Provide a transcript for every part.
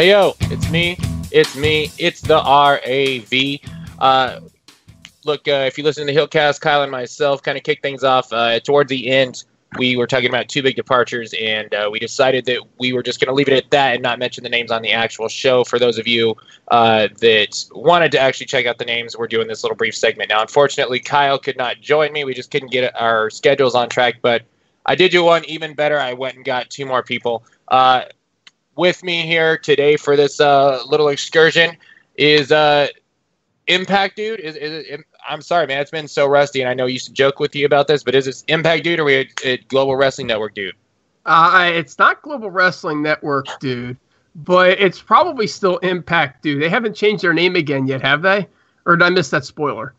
Hey yo, it's me. It's me. It's the RAV. Uh, look, uh, if you listen to the Heelcast, Kyle and myself kind of kick things off uh, towards the end. We were talking about two big departures, and uh, we decided that we were just going to leave it at that and not mention the names on the actual show. For those of you uh, that wanted to actually check out the names, we're doing this little brief segment now. Unfortunately, Kyle could not join me. We just couldn't get our schedules on track, but I did do one even better. I went and got two more people. Uh, with me here today for this uh, little excursion is uh, Impact Dude. Is, is it, I'm sorry, man. It's been so rusty, and I know I used to joke with you about this, but is it Impact Dude or we a Global Wrestling Network Dude? Uh, it's not Global Wrestling Network Dude, but it's probably still Impact Dude. They haven't changed their name again yet, have they? Or did I miss that spoiler?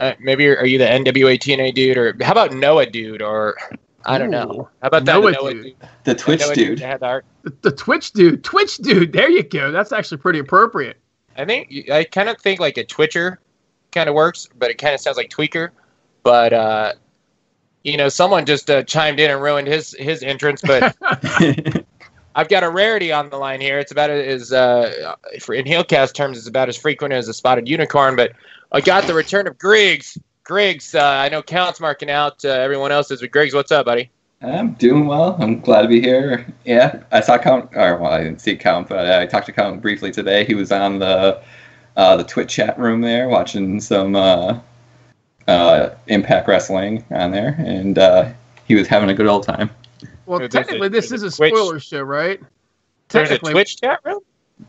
Uh, maybe are you the NWA TNA dude, or how about Noah dude, or I don't know. How about that? Noah Noah dude. dude. The Twitch Noah dude. that had the. The, the Twitch Dude. Twitch Dude. There you go. That's actually pretty appropriate. I think I kind of think like a Twitcher kind of works, but it kind of sounds like tweaker. But uh, you know, someone just uh, chimed in and ruined his his entrance. But I've got a rarity on the line here. It's about as uh, for in Heelcast terms, it's about as frequent as a spotted unicorn. But I got the return of Griggs. Griggs, uh, I know Count's marking out. Uh, everyone else is. But Griggs, what's up, buddy? I'm doing well. I'm glad to be here. Yeah, I saw Count, or well, I didn't see Count, but I talked to Count briefly today. He was on the uh, the Twitch chat room there, watching some uh, uh, Impact Wrestling on there, and uh, he was having a good old time. Well, There's a- technically, this is a a Twitch- spoiler show, right? There's a Technically- Twitch chat room.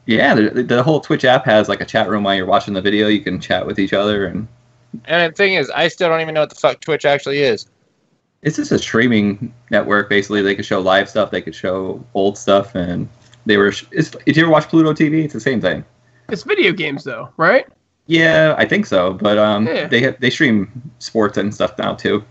Yeah, the, the whole Twitch app has like a chat room while you're watching the video. You can chat with each other, and And the thing is, I still don't even know what the fuck Twitch actually is. it's just a streaming network. Basically, they could show live stuff, they could show old stuff, and they were. It's, if you ever watch Pluto TV, it's the same thing. It's video games, though, right? Yeah, I think so. But um, Yeah. they they stream sports and stuff now too.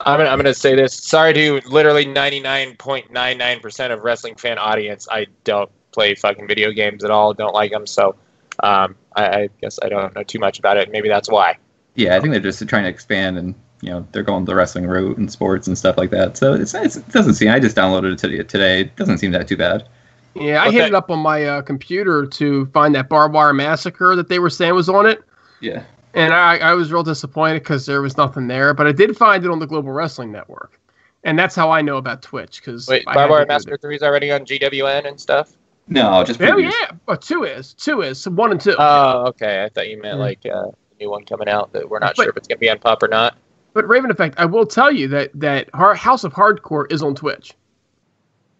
I'm gonna, I'm gonna say this. Sorry to literally 99.99% of wrestling fan audience. I don't play fucking video games at all. Don't like them. So um, I, I guess I don't know too much about it. Maybe that's why. Yeah, I think they're just trying to expand, and you know they're going the wrestling route and sports and stuff like that. So it's, it's it doesn't seem. I just downloaded it today. Today it doesn't seem that too bad. Yeah, I What's hit that? it up on my uh, computer to find that barbed wire massacre that they were saying was on it, Yeah. and I, I was real disappointed because there was nothing there. But I did find it on the Global Wrestling Network, and that's how I know about Twitch. Because Wait, Barbed Wire Massacre 3 is already on GWN and stuff? No, just Oh previews. yeah, oh, two is two is so one and two. Oh, okay. I thought you meant Yeah. like uh, a new one coming out that we're not But- sure if it's going to be on Pop or not. but Raven Effect, I will tell you that that House of Hardcore is on Twitch.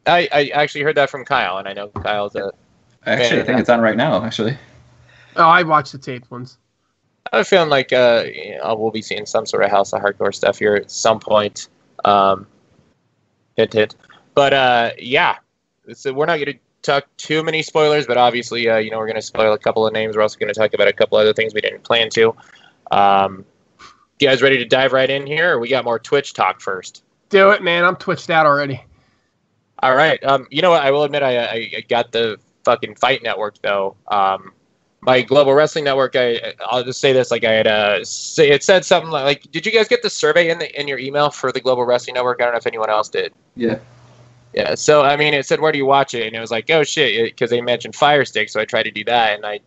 I, I actually heard that from Kyle, and I know Kyle's a. Actually, I think it's on right now. Actually. Oh, I watched the taped ones. I'm feeling like uh, you know, we'll be seeing some sort of House of Hardcore stuff here at some point. Um, hint, hint. But uh, yeah, so we're not going to talk too many spoilers, but obviously, uh, you know, we're going to spoil a couple of names. We're also going to talk about a couple other things we didn't plan to. Um, you guys ready to dive right in here, or we got more Twitch talk first? Do it, man. I'm twitched out already. All right. Um, you know what? I will admit I, I, I got the fucking Fight Network though. Um, my Global Wrestling Network. I I'll just say this: like I had uh, say it said something like, like, "Did you guys get the survey in the in your email for the Global Wrestling Network?" I don't know if anyone else did. Yeah. Yeah. So I mean, it said, "Where do you watch it?" And it was like, "Oh shit," because they mentioned Fire Stick. So I tried to do that, and I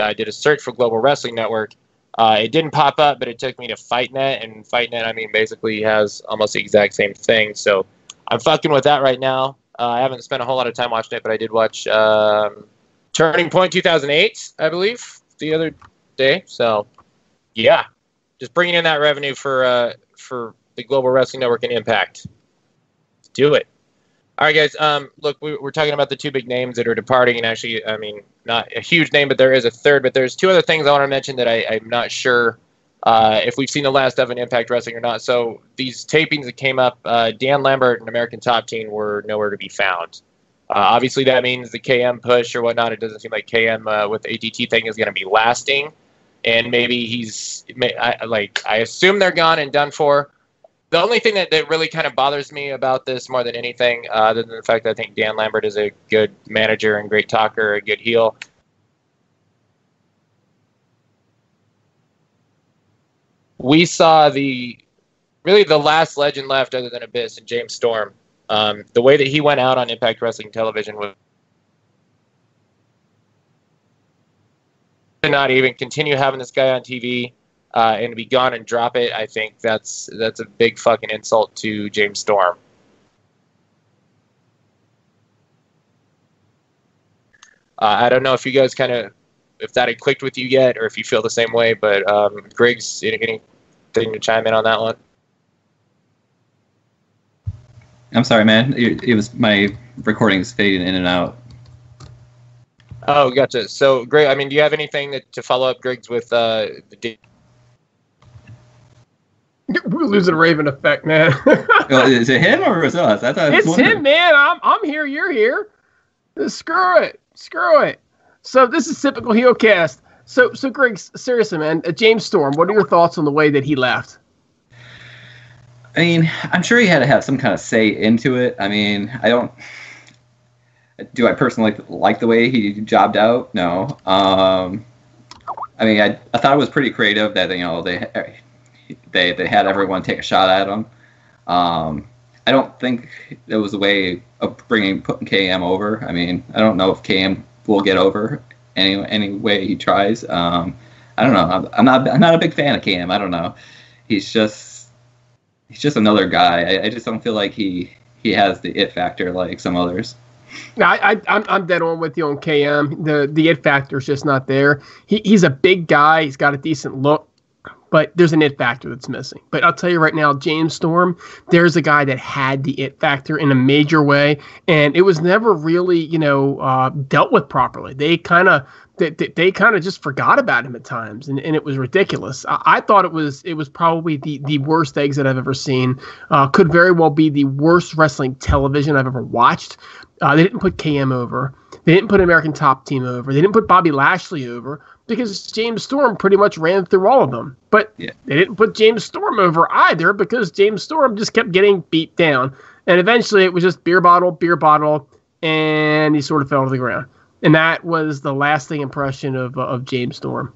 I did a search for Global Wrestling Network. Uh, it didn't pop up, but it took me to FightNet, and FightNet, I mean, basically has almost the exact same thing. So I'm fucking with that right now. Uh, I haven't spent a whole lot of time watching it, but I did watch um, Turning Point 2008, I believe, the other day. So yeah, just bringing in that revenue for uh, for the Global Wrestling Network and Impact. Do it. All right, guys. Um, look, we, we're talking about the two big names that are departing, and actually, I mean, not a huge name, but there is a third. But there's two other things I want to mention that I, I'm not sure uh, if we've seen the last of an Impact Wrestling or not. So these tapings that came up, uh, Dan Lambert and American Top Team were nowhere to be found. Uh, obviously, that means the KM push or whatnot. It doesn't seem like KM uh, with the ATT thing is going to be lasting, and maybe he's may, I, like I assume they're gone and done for the only thing that, that really kind of bothers me about this more than anything, uh, other than the fact that I think Dan Lambert is a good manager and great talker, a good heel. We saw the really the last legend left, other than Abyss and James Storm. Um, the way that he went out on Impact Wrestling Television was to not even continue having this guy on TV uh, and to be gone and drop it, I think that's that's a big fucking insult to James Storm. Uh, I don't know if you guys kind of if that had clicked with you yet, or if you feel the same way. But um, Griggs, anything to chime in on that one? I'm sorry, man. It, it was my recording's fading in and out. Oh, gotcha. So, Greg, I mean, do you have anything that, to follow up, Griggs, with uh, the? We're losing Raven effect, man. well, is it him or is it us? I thought it's him, man. I'm I'm here. You're here. Screw it. Screw it. So this is typical heel cast. So so Greg, seriously, man, uh, James Storm. What are your thoughts on the way that he left? I mean, I'm sure he had to have some kind of say into it. I mean, I don't. Do I personally like the way he jobbed out? No. Um, I mean, I, I thought it was pretty creative that you know they they they had everyone take a shot at him. Um, I don't think it was a way of bringing putting KM over. I mean, I don't know if KM will get over any any way he tries. Um, I don't know. I'm, I'm, not I'm not a big fan of KM. I don't know. He's just he's just another guy. I, I just don't feel like he he has the it factor like some others. I, I I'm I'm dead on with you on KM. The the it factor is just not there. He he's a big guy. He's got a decent look but there's an it factor that's missing. But I'll tell you right now, James Storm, there's a guy that had the it factor in a major way, and it was never really, you know, uh, dealt with properly. They kind of they, they kind of just forgot about him at times, and, and it was ridiculous. I, I, thought it was it was probably the, the worst exit I've ever seen. Uh, could very well be the worst wrestling television I've ever watched. Uh, they didn't put KM over. They didn't put American Top Team over. They didn't put Bobby Lashley over because James Storm pretty much ran through all of them. But yeah. they didn't put James Storm over either because James Storm just kept getting beat down. And eventually it was just beer bottle, beer bottle, and he sort of fell to the ground. And that was the lasting impression of, uh, of James Storm.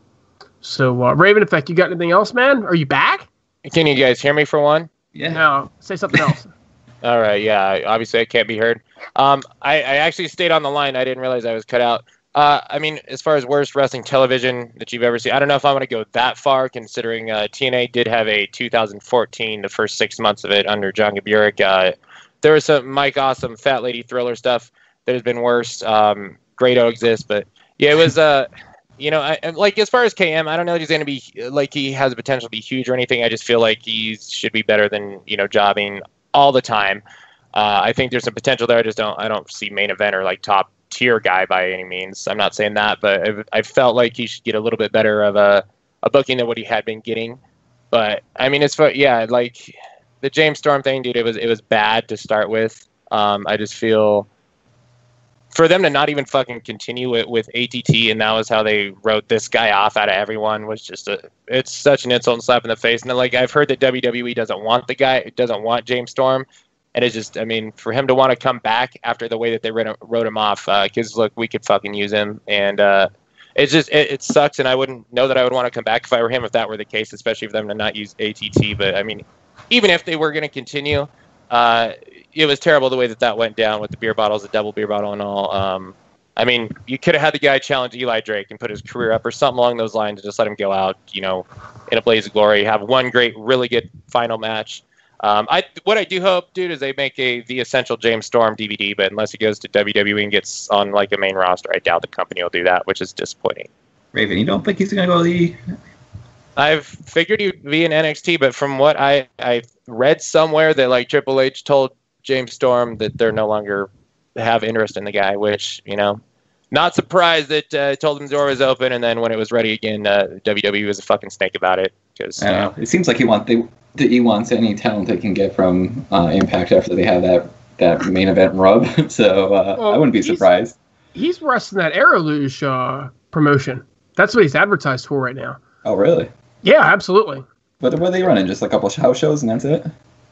So, uh, Raven Effect, you got anything else, man? Are you back? Can you guys hear me for one? Yeah. No, say something else. All right. Yeah. Obviously, I can't be heard. Um, I, I actually stayed on the line. I didn't realize I was cut out. Uh, I mean, as far as worst wrestling television that you've ever seen, I don't know if I want to go that far, considering uh, TNA did have a 2014, the first six months of it under John Gaburick. Uh, there was some Mike Awesome, Fat Lady Thriller stuff that has been worse. Um, Grado exists, but yeah, it was. Uh, you know, I, like as far as KM, I don't know if he's going to be like he has the potential to be huge or anything. I just feel like he should be better than you know jobbing all the time. Uh, I think there's some potential there. I just don't. I don't see main event or like top tier guy by any means. I'm not saying that, but I, I felt like he should get a little bit better of a, a booking than what he had been getting. But I mean, it's for yeah, like the James Storm thing, dude. It was it was bad to start with. Um, I just feel for them to not even fucking continue it with ATT, and that was how they wrote this guy off out of everyone was just a. It's such an insult and slap in the face. And then, like I've heard that WWE doesn't want the guy, it doesn't want James Storm, and it's just, I mean, for him to want to come back after the way that they wrote him off, because uh, look, we could fucking use him, and uh, it's just, it, it, sucks, and I wouldn't know that I would want to come back if I were him if that were the case, especially for them to not use ATT. But I mean, even if they were going to continue, uh, it was terrible the way that that went down with the beer bottles, the double beer bottle, and all. Um, I mean, you could have had the guy challenge Eli Drake and put his career up or something along those lines and just let him go out, you know, in a blaze of glory, have one great, really good final match um, I what I do hope, dude, is they make a the essential James Storm DVD. But unless he goes to WWE and gets on like a main roster, I doubt the company will do that, which is disappointing. Raven, you don't think he's gonna go the? I've figured he'd be in NXT, but from what I I read somewhere that like Triple H told James Storm that they're no longer have interest in the guy, which you know, not surprised that uh, told him the door was open, and then when it was ready again, uh, WWE was a fucking snake about it because uh, it seems like he want they that he wants any talent they can get from uh, Impact after they have that that main event rub. so uh, well, I wouldn't be surprised. He's, he's wrestling that Aro Lucha uh, promotion. That's what he's advertised for right now. Oh, really? Yeah, absolutely. But what are they running? Just a couple house shows and that's it?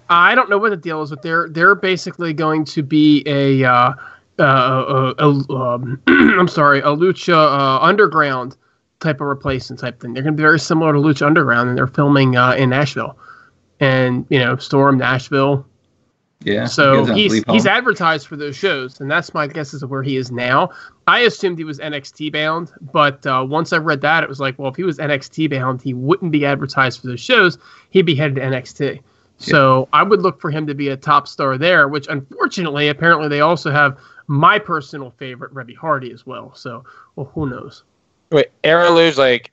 I don't know what the deal is, but they're they're basically going to be a, uh, uh, a, a um, I'm sorry, a lucha uh, underground type of replacement type thing. They're going to be very similar to Lucha Underground, and they're filming uh, in Nashville and you know Storm Nashville. Yeah. So he's he's advertised for those shows, and that's my guess is where he is now. I assumed he was NXT bound, but uh, once I read that, it was like, well, if he was NXT bound, he wouldn't be advertised for those shows. He'd be headed to NXT. So I would look for him to be a top star there. Which unfortunately, apparently, they also have my personal favorite, Reby Hardy, as well. So, well, who knows? Wait, Aeroluge, like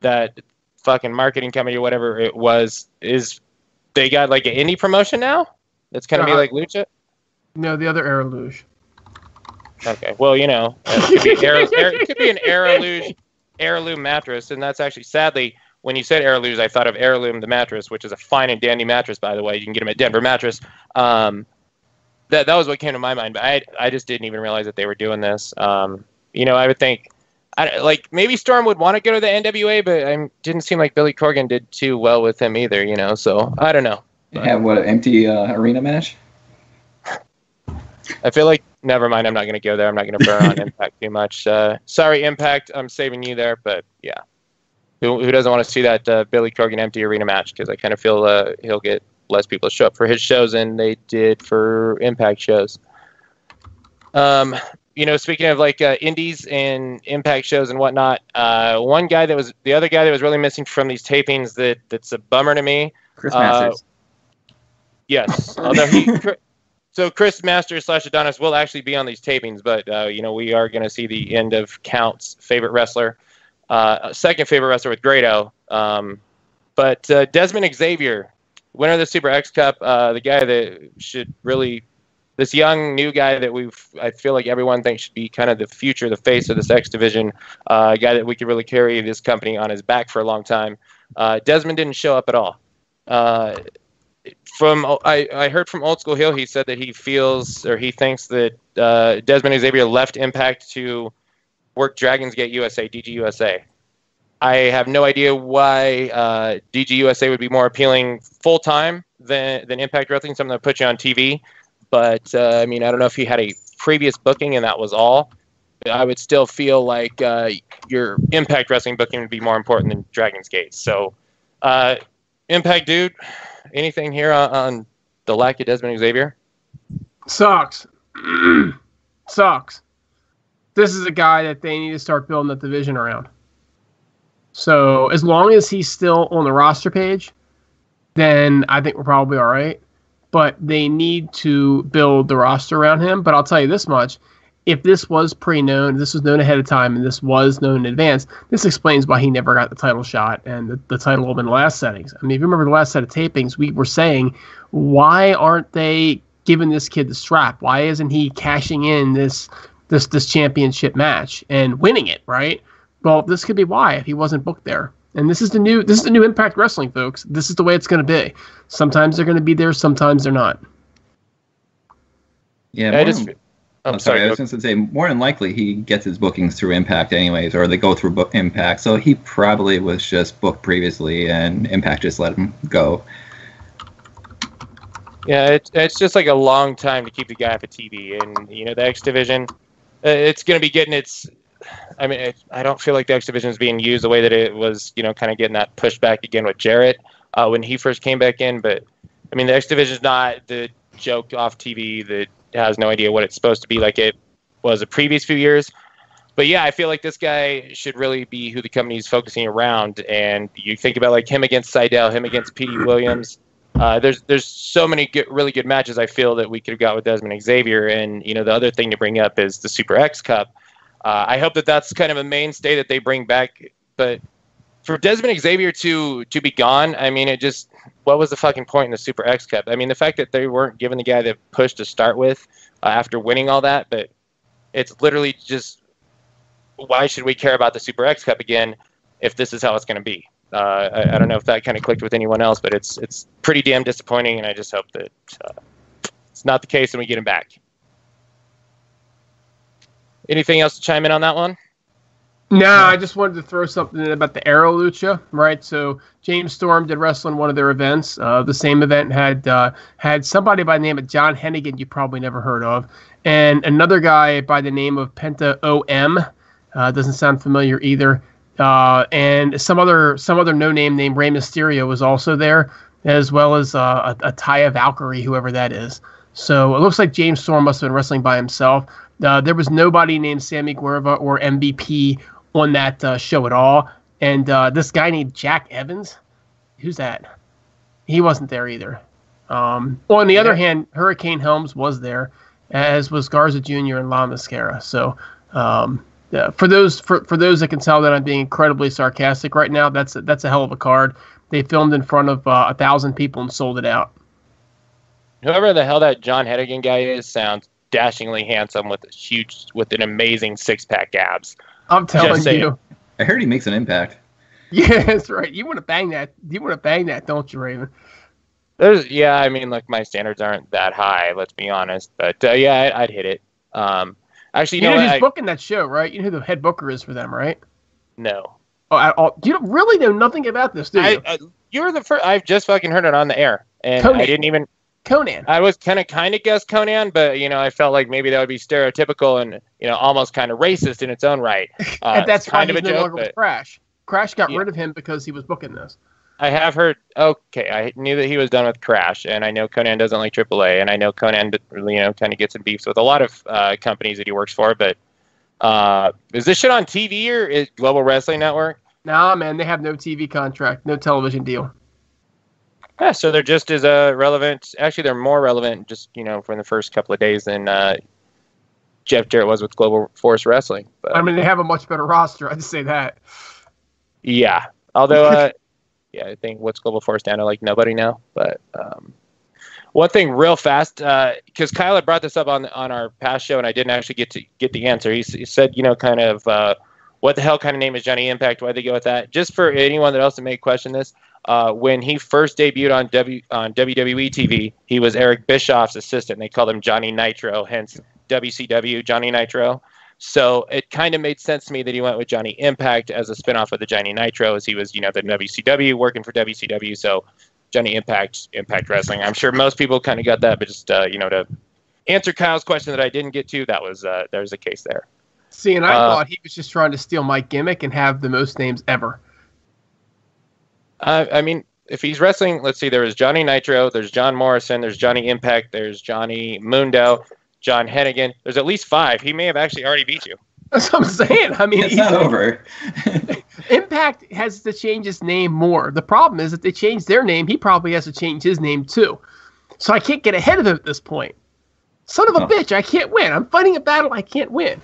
that fucking marketing company or whatever it was, is they got like an indie promotion now? That's gonna be Uh-huh. like Lucha. No, the other Air Luge. Okay, well you know, it could be, Aero, it could be an Aeroluge heirloom mattress, and that's actually sadly when you said Aeroluge, I thought of Heirloom the mattress, which is a fine and dandy mattress by the way. You can get them at Denver Mattress. Um, that that was what came to my mind, but I I just didn't even realize that they were doing this. Um, you know, I would think. I, like maybe Storm would want to go to the NWA, but I didn't seem like Billy Corgan did too well with him either. You know, so I don't know. Have what empty uh, arena match? I feel like never mind. I'm not going to go there. I'm not going to burn on Impact too much. Uh, sorry, Impact. I'm saving you there, but yeah. Who, who doesn't want to see that uh, Billy Corgan empty arena match? Because I kind of feel uh, he'll get less people to show up for his shows than they did for Impact shows. Um, you know, speaking of like uh, indies and Impact shows and whatnot, uh, one guy that was the other guy that was really missing from these tapings that that's a bummer to me. Chris Uh, Masters. Yes, although he. So Chris Masters slash Adonis will actually be on these tapings, but uh, you know we are going to see the end of Count's favorite wrestler, uh, second favorite wrestler with Grado. Um, but uh, Desmond Xavier, winner of the Super X Cup, uh, the guy that should really, this young new guy that we've, I feel like everyone thinks should be kind of the future, the face of this X division, uh, a guy that we could really carry this company on his back for a long time. Uh, Desmond didn't show up at all. Uh, from I, I heard from Old School Hill, he said that he feels or he thinks that uh, Desmond Xavier left Impact to work Dragons Gate USA, DG USA. I have no idea why uh, DG USA would be more appealing full time than than Impact Wrestling, something that puts you on TV. But uh, I mean, I don't know if he had a previous booking and that was all. I would still feel like uh, your Impact Wrestling booking would be more important than Dragons Gate. So, uh, Impact dude, anything here on, on the lack of Desmond Xavier? Sucks. Sucks. This is a guy that they need to start building the division around. So as long as he's still on the roster page, then I think we're probably all right. But they need to build the roster around him. But I'll tell you this much. If this was pre-known, this was known ahead of time, and this was known in advance, this explains why he never got the title shot and the, the title in the last settings. I mean, if you remember the last set of tapings, we were saying, why aren't they giving this kid the strap? Why isn't he cashing in this this this championship match and winning it? Right. Well, this could be why if he wasn't booked there. And this is the new this is the new Impact Wrestling, folks. This is the way it's going to be. Sometimes they're going to be there, sometimes they're not. Yeah, I just. Than, I'm, I'm sorry. I sorry. was going to say more than likely he gets his bookings through Impact anyways, or they go through book Impact. So he probably was just booked previously, and Impact just let him go. Yeah, it's it's just like a long time to keep the guy off of TV, and you know the X division, uh, it's going to be getting its. I mean, I don't feel like the X division is being used the way that it was, you know, kind of getting that push back again with Jarrett uh, when he first came back in. But I mean, the X division is not the joke off TV that has no idea what it's supposed to be like it was the previous few years. But yeah, I feel like this guy should really be who the company is focusing around. And you think about like him against Sydal, him against Petey Williams. Uh, there's there's so many good, really good matches I feel that we could have got with Desmond Xavier, and you know the other thing to bring up is the Super X Cup. Uh, I hope that that's kind of a mainstay that they bring back, but for Desmond Xavier to to be gone, I mean it just what was the fucking point in the Super X Cup? I mean the fact that they weren't giving the guy the push to start with uh, after winning all that, but it's literally just why should we care about the Super X Cup again if this is how it's going to be? Uh, I, I don't know if that kind of clicked with anyone else, but it's it's pretty damn disappointing, and I just hope that uh, it's not the case and we get him back. Anything else to chime in on that one? No, I just wanted to throw something in about the Aro Lucha, right? So James Storm did wrestle in one of their events. Uh, the same event had uh, had somebody by the name of John Hennigan you probably never heard of, and another guy by the name of Penta OM. Uh, doesn't sound familiar either. Uh, and some other some other no name named Rey Mysterio was also there. as well as uh, a, a Taya Valkyrie, whoever that is. So it looks like James Storm must have been wrestling by himself. Uh, there was nobody named Sammy Guevara or MVP on that uh, show at all. And uh, this guy named Jack Evans, who's that? He wasn't there either. Um, on the yeah. other hand, Hurricane Helms was there, as was Garza Jr. and La Mascara. So um, yeah, for those for, for those that can tell that I'm being incredibly sarcastic right now, that's a, that's a hell of a card. They filmed in front of uh, a thousand people and sold it out. Whoever the hell that John Hennigan guy is sounds dashingly handsome with huge with an amazing six pack abs. I'm telling you. I heard he makes an impact. Yeah, that's right. You want to bang that? You want to bang that, don't you, Raven? There's, yeah, I mean, like my standards aren't that high. Let's be honest, but uh, yeah, I, would hit it. Um, actually, you, you know, know who's booking that show, right? You know who the head booker is for them, right? No. Oh, I, oh you don't really know nothing about this, do you? I, you're the first. I've just fucking heard it on the air, and Konnan. I didn't even. Konnan. I was kind of kind of guess Konnan, but you know, I felt like maybe that would be stereotypical and you know almost kind of racist in its own right. Uh, and that's kind of a no joke. But, Crash. Crash got yeah. rid of him because he was booking this. I have heard. Okay, I knew that he was done with Crash, and I know Konnan doesn't like AAA, and I know Konnan, you know, kind of gets in beefs with a lot of uh, companies that he works for. But uh, is this shit on TV or is Global Wrestling Network? Nah, man, they have no TV contract, no television deal. Yeah, so they're just as uh, relevant. Actually, they're more relevant just you know from the first couple of days than uh, Jeff Jarrett was with Global Force Wrestling. But, I mean, they have a much better roster. I'd say that. Yeah, although uh, yeah, I think what's Global Force down to like nobody now. But um, one thing, real fast, because uh, Kyle had brought this up on on our past show, and I didn't actually get to get the answer. He, he said, you know, kind of uh, what the hell kind of name is Johnny Impact? Why they go with that? Just for anyone that else that may question this, uh, when he first debuted on W on WWE TV, he was Eric Bischoff's assistant. They called him Johnny Nitro, hence WCW Johnny Nitro. So it kind of made sense to me that he went with Johnny Impact as a spinoff of the Johnny Nitro, as he was, you know, the WCW working for WCW. So Johnny Impact, Impact Wrestling. I'm sure most people kind of got that, but just uh, you know, to answer Kyle's question that I didn't get to, that was uh, there was a case there. See, and I uh, thought he was just trying to steal my gimmick and have the most names ever. Uh, I mean, if he's wrestling, let's see, there is Johnny Nitro, there's John Morrison, there's Johnny Impact, there's Johnny Mundo, John Hennigan. There's at least five. He may have actually already beat you. That's what I'm saying. I mean, it's not over. Impact has to change his name more. The problem is if they change their name, he probably has to change his name too. So I can't get ahead of him at this point. Son of a oh. bitch, I can't win. I'm fighting a battle I can't win.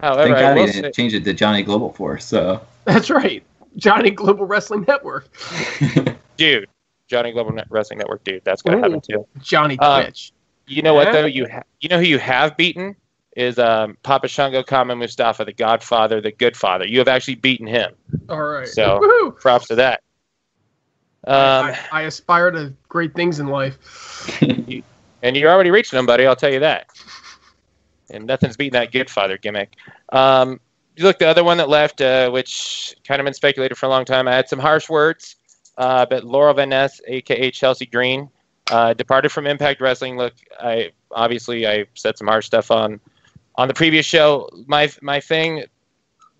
However, Thank God he didn't say- change it to Johnny Global Force. So that's right, Johnny Global Wrestling Network. dude, Johnny Global Wrestling Network, dude. That's gonna Ooh, happen too. Johnny uh, Twitch. You know what though? You ha- you know who you have beaten is um, Papa Shango Kama Mustafa, the Godfather, the Good Father. You have actually beaten him. All right. So Woo-hoo! props to that. Um, I, I, aspire to great things in life. and you're already reaching them, buddy. I'll tell you that. And nothing's beating that Good Father gimmick. Um, look, the other one that left, uh, which kind of been speculated for a long time. I had some harsh words, uh, but Laurel Van Ness, aka Chelsea Green, uh, departed from Impact Wrestling. Look, I obviously I said some harsh stuff on on the previous show. My my thing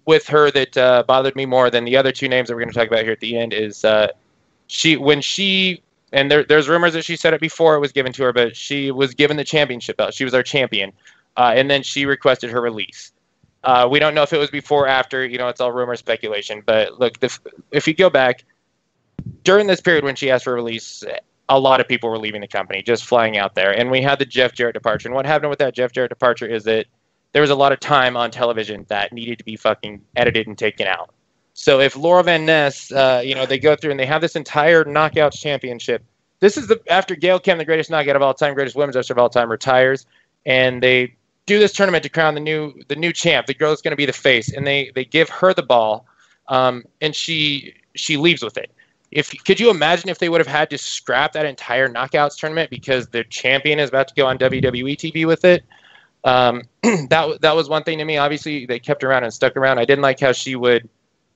with her that uh, bothered me more than the other two names that we're going to talk about here at the end is uh, she when she and there, there's rumors that she said it before it was given to her, but she was given the championship belt. She was our champion, uh, and then she requested her release. Uh, we don't know if it was before or after. You know, it's all rumor speculation. But look, the, if you go back during this period when she asked for release, a lot of people were leaving the company, just flying out there. And we had the Jeff Jarrett departure. And what happened with that Jeff Jarrett departure is that there was a lot of time on television that needed to be fucking edited and taken out. So if Laurel Van Ness, uh, you know, they go through and they have this entire knockouts championship. This is the after Gail Kim, the greatest knockout of all time, greatest women's wrestler of all time, retires, and they do this tournament to crown the new the new champ. The girl is going to be the face, and they they give her the ball, um, and she she leaves with it if could you imagine if they would have had to scrap that entire knockouts tournament because the champion is about to go on WWE TV with it? Um, that that was one thing to me. Obviously, they kept around and stuck around. I didn't like how she would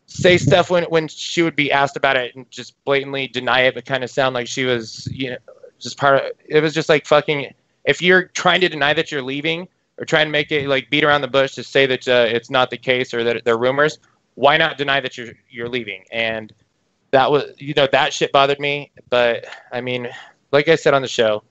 say stuff when when she would be asked about it and just blatantly deny it, but kind of sound like she was you know just part of. It was just like fucking. If you're trying to deny that you're leaving or trying to make it like beat around the bush to say that uh, it's not the case or that they're rumors, why not deny that you're you're leaving? And that was you know that shit bothered me. But I mean, like I said on the show,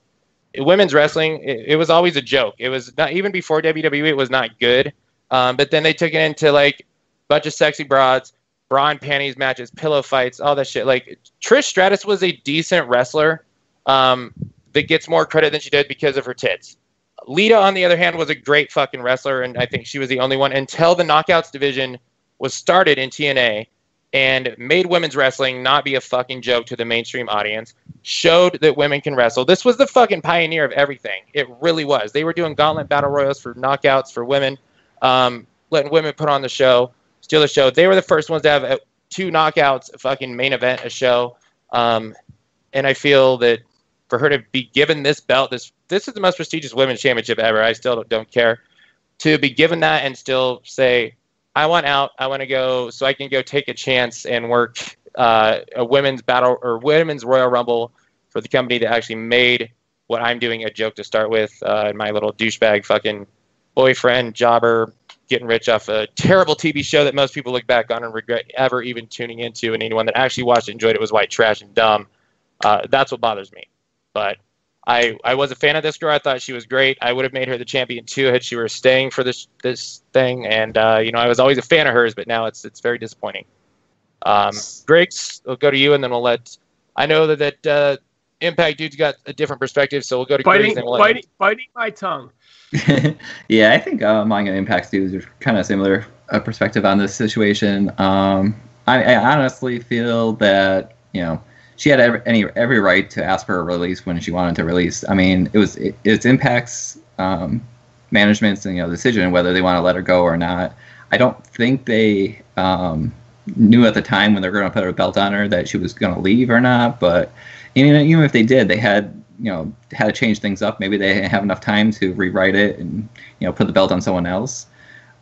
women's wrestling it, it was always a joke. It was not even before WWE. It was not good. Um, but then they took it into like a bunch of sexy broads, bra and panties matches, pillow fights, all that shit. Like Trish Stratus was a decent wrestler um, that gets more credit than she did because of her tits. Lita, on the other hand, was a great fucking wrestler, and I think she was the only one until the Knockouts division was started in TNA and made women's wrestling not be a fucking joke to the mainstream audience. Showed that women can wrestle. This was the fucking pioneer of everything. It really was. They were doing gauntlet battle royals for knockouts for women, um, letting women put on the show steal the show. They were the first ones to have a, two knockouts, a fucking main event, a show. Um, and I feel that for her to be given this belt, this this is the most prestigious women's championship ever. I still don't, don't care to be given that and still say, I want out. I want to go so I can go take a chance and work uh, a women's battle or women's Royal Rumble for the company that actually made what I'm doing a joke to start with. Uh, my little douchebag fucking boyfriend, jobber, getting rich off a terrible TV show that most people look back on and regret ever even tuning into, and anyone that actually watched it enjoyed it was white trash and dumb. Uh, that's what bothers me. But I I was a fan of this girl. I thought she was great. I would have made her the champion too had she were staying for this this thing. And uh, you know I was always a fan of hers, but now it's it's very disappointing. Um, Griggs, we'll go to you, and then we'll let. I know that that uh, Impact dude's got a different perspective, so we'll go to biting, Griggs. We'll biting, biting my tongue. yeah, I think uh, manga and Impact's dudes are kind of similar uh, perspective on this situation. Um, I, I, honestly feel that you know she had every, any every right to ask for a release when she wanted to release. I mean, it was it, it's Impact's um, management's you know decision whether they want to let her go or not. I don't think they um, knew at the time when they're going to put a belt on her that she was going to leave or not. But even even if they did, they had you know had to change things up. Maybe they didn't have enough time to rewrite it and you know put the belt on someone else.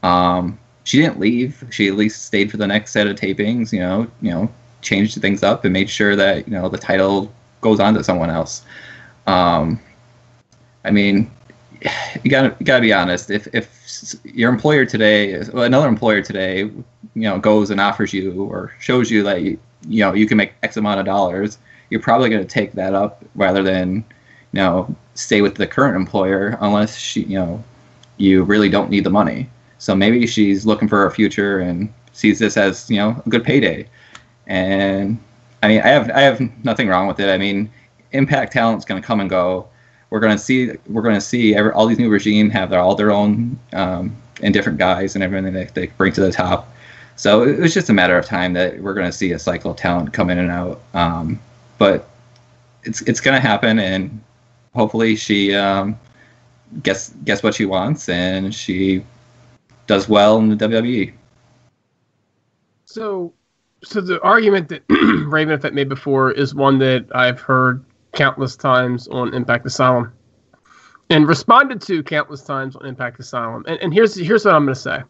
Um, she didn't leave. She at least stayed for the next set of tapings. You know, you know, changed things up and made sure that you know the title goes on to someone else. Um, I mean, you got you got to be honest. If if your employer today, another employer today, you know, goes and offers you or shows you that you, know you can make X amount of dollars you're probably to take that up rather than you know stay with the current employer unless she you know you really don't need the money so maybe she's looking for a future and sees this as you know a good payday and i mean i have i have nothing wrong with it. I mean impact talent's going to come and go. We're going to see we're going to see every, all these new regime have their, all their own um, and different guys and everything that they bring to the top. So it was just a matter of time that we're going to see a cycle of talent come in and out. Um, but it's it's gonna happen, and hopefully she um, gets gets what she wants, and she does well in the WWE. So, so the argument that Raven Effect made before is one that I've heard countless times on Impact Asylum, and responded to countless times on Impact Asylum. And, and here's here's what I'm going to say.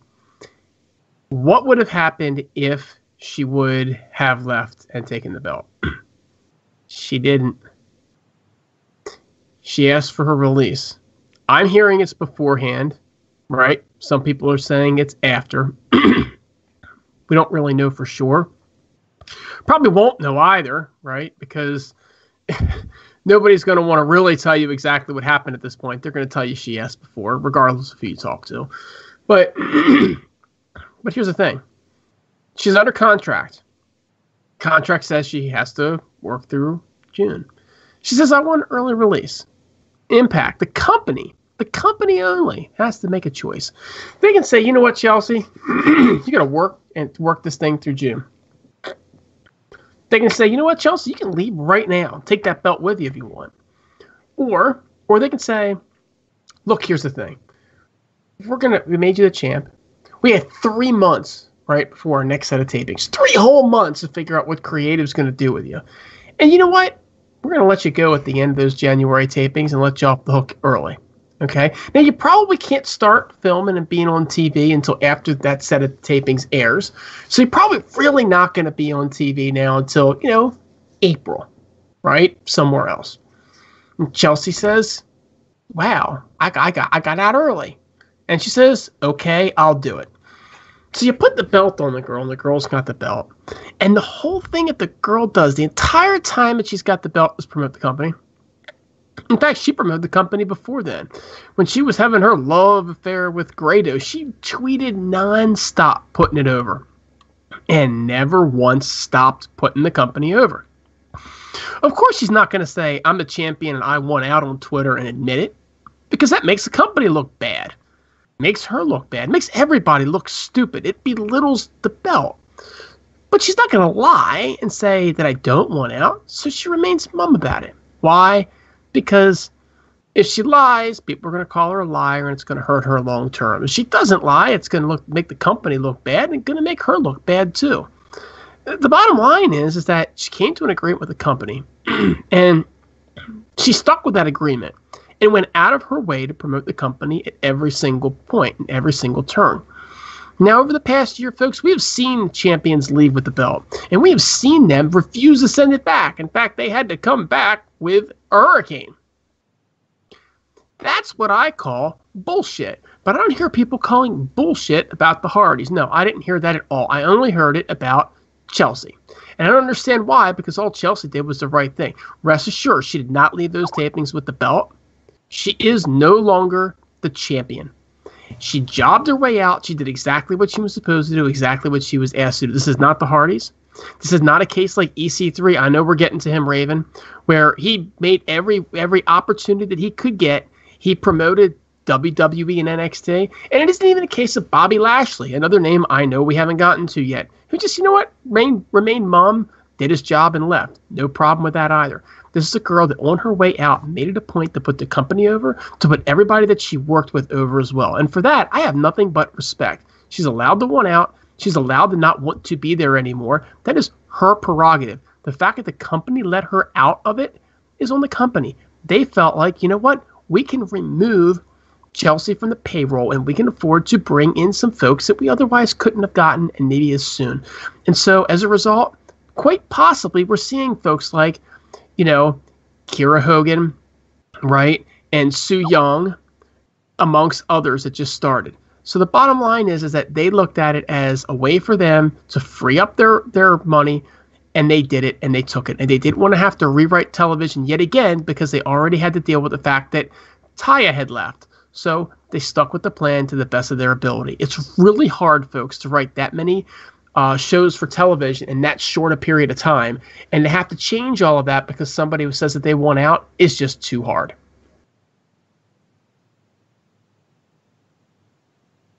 What would have happened if she would have left and taken the belt? She didn't. She asked for her release. I'm hearing it's beforehand, right? Some people are saying it's after. we don't really know for sure. Probably won't know either, right? Because nobody's going to want to really tell you exactly what happened at this point. They're going to tell you she asked before, regardless of who you talk to. But but here's the thing. She's under contract. Contract says she has to work through June. She says, I want early release. Impact, the company, the company only has to make a choice. They can say, you know what, Chelsea, you're going to work and work this thing through June. They can say, you know what, Chelsea, you can leave right now. Take that belt with you if you want. Or, or they can say, look, here's the thing. We're gonna, we made you the champ. We had three months right before our next set of tapings. Three whole months to figure out what creative's to do with you. And you know what? We're to let you go at the end of those January tapings and let you off the hook early. Okay. Now you probably can't start filming and being on TV until after that set of tapings airs. So you're probably really not going to be on TV now until you know April, right? Somewhere else. And Chelsea says, "Wow, I, I got I got out early," and she says, "Okay, I'll do it." So you put the belt on the girl, and the girl's got the belt. And the whole thing that the girl does the entire time that she's got the belt is promote the company. In fact, she promoted the company before then. When she was having her love affair with Grado, she tweeted nonstop putting it over and never once stopped putting the company over. Of course, she's not going to say, I'm the champion and I won out on Twitter and admit it because that makes the company look bad makes her look bad, makes everybody look stupid. It belittles the belt. But she's not going to lie and say that I don't want out, so she remains mum about it. Why? Because if she lies, people are going to call her a liar and it's going to hurt her long term. If she doesn't lie, it's going to look make the company look bad and going to make her look bad too. The bottom line is is that she came to an agreement with the company and she stuck with that agreement and went out of her way to promote the company at every single point and every single turn. Now, over the past year, folks, we have seen champions leave with the belt, and we have seen them refuse to send it back. In fact, they had to come back with hurricane. That's what I call bullshit. But I don't hear people calling bullshit about the Hardys. No, I didn't hear that at all. I only heard it about Chelsea. And I don't understand why, because all Chelsea did was the right thing. Rest assured, she did not leave those tapings with the belt. She is no longer the champion. She jobbed her way out. She did exactly what she was supposed to do, exactly what she was asked to do. This is not the Hardys. This is not a case like EC3. I know we're getting to him, Raven, where he made every every opportunity that he could get. He promoted WWE and NXT, and it isn't even a case of Bobby Lashley, another name I know we haven't gotten to yet, who just you know what remained remained mum, did his job, and left. No problem with that either. This is a girl that on her way out made it a point to put the company over, to put everybody that she worked with over as well. And for that, I have nothing but respect. She's allowed to want out. She's allowed to not want to be there anymore. That is her prerogative. The fact that the company let her out of it is on the company. They felt like, you know what? We can remove Chelsea from the payroll and we can afford to bring in some folks that we otherwise couldn't have gotten and maybe as soon. And so as a result, quite possibly we're seeing folks like you know, Kiera Hogan, right, and Su Yung, amongst others that just started. So the bottom line is is that they looked at it as a way for them to free up their their money and they did it and they took it and they didn't want to have to rewrite television yet again because they already had to deal with the fact that Taya had left. So they stuck with the plan to the best of their ability. It's really hard, folks, to write that many uh, shows for television in that short a period of time, and to have to change all of that because somebody who says that they want out is just too hard.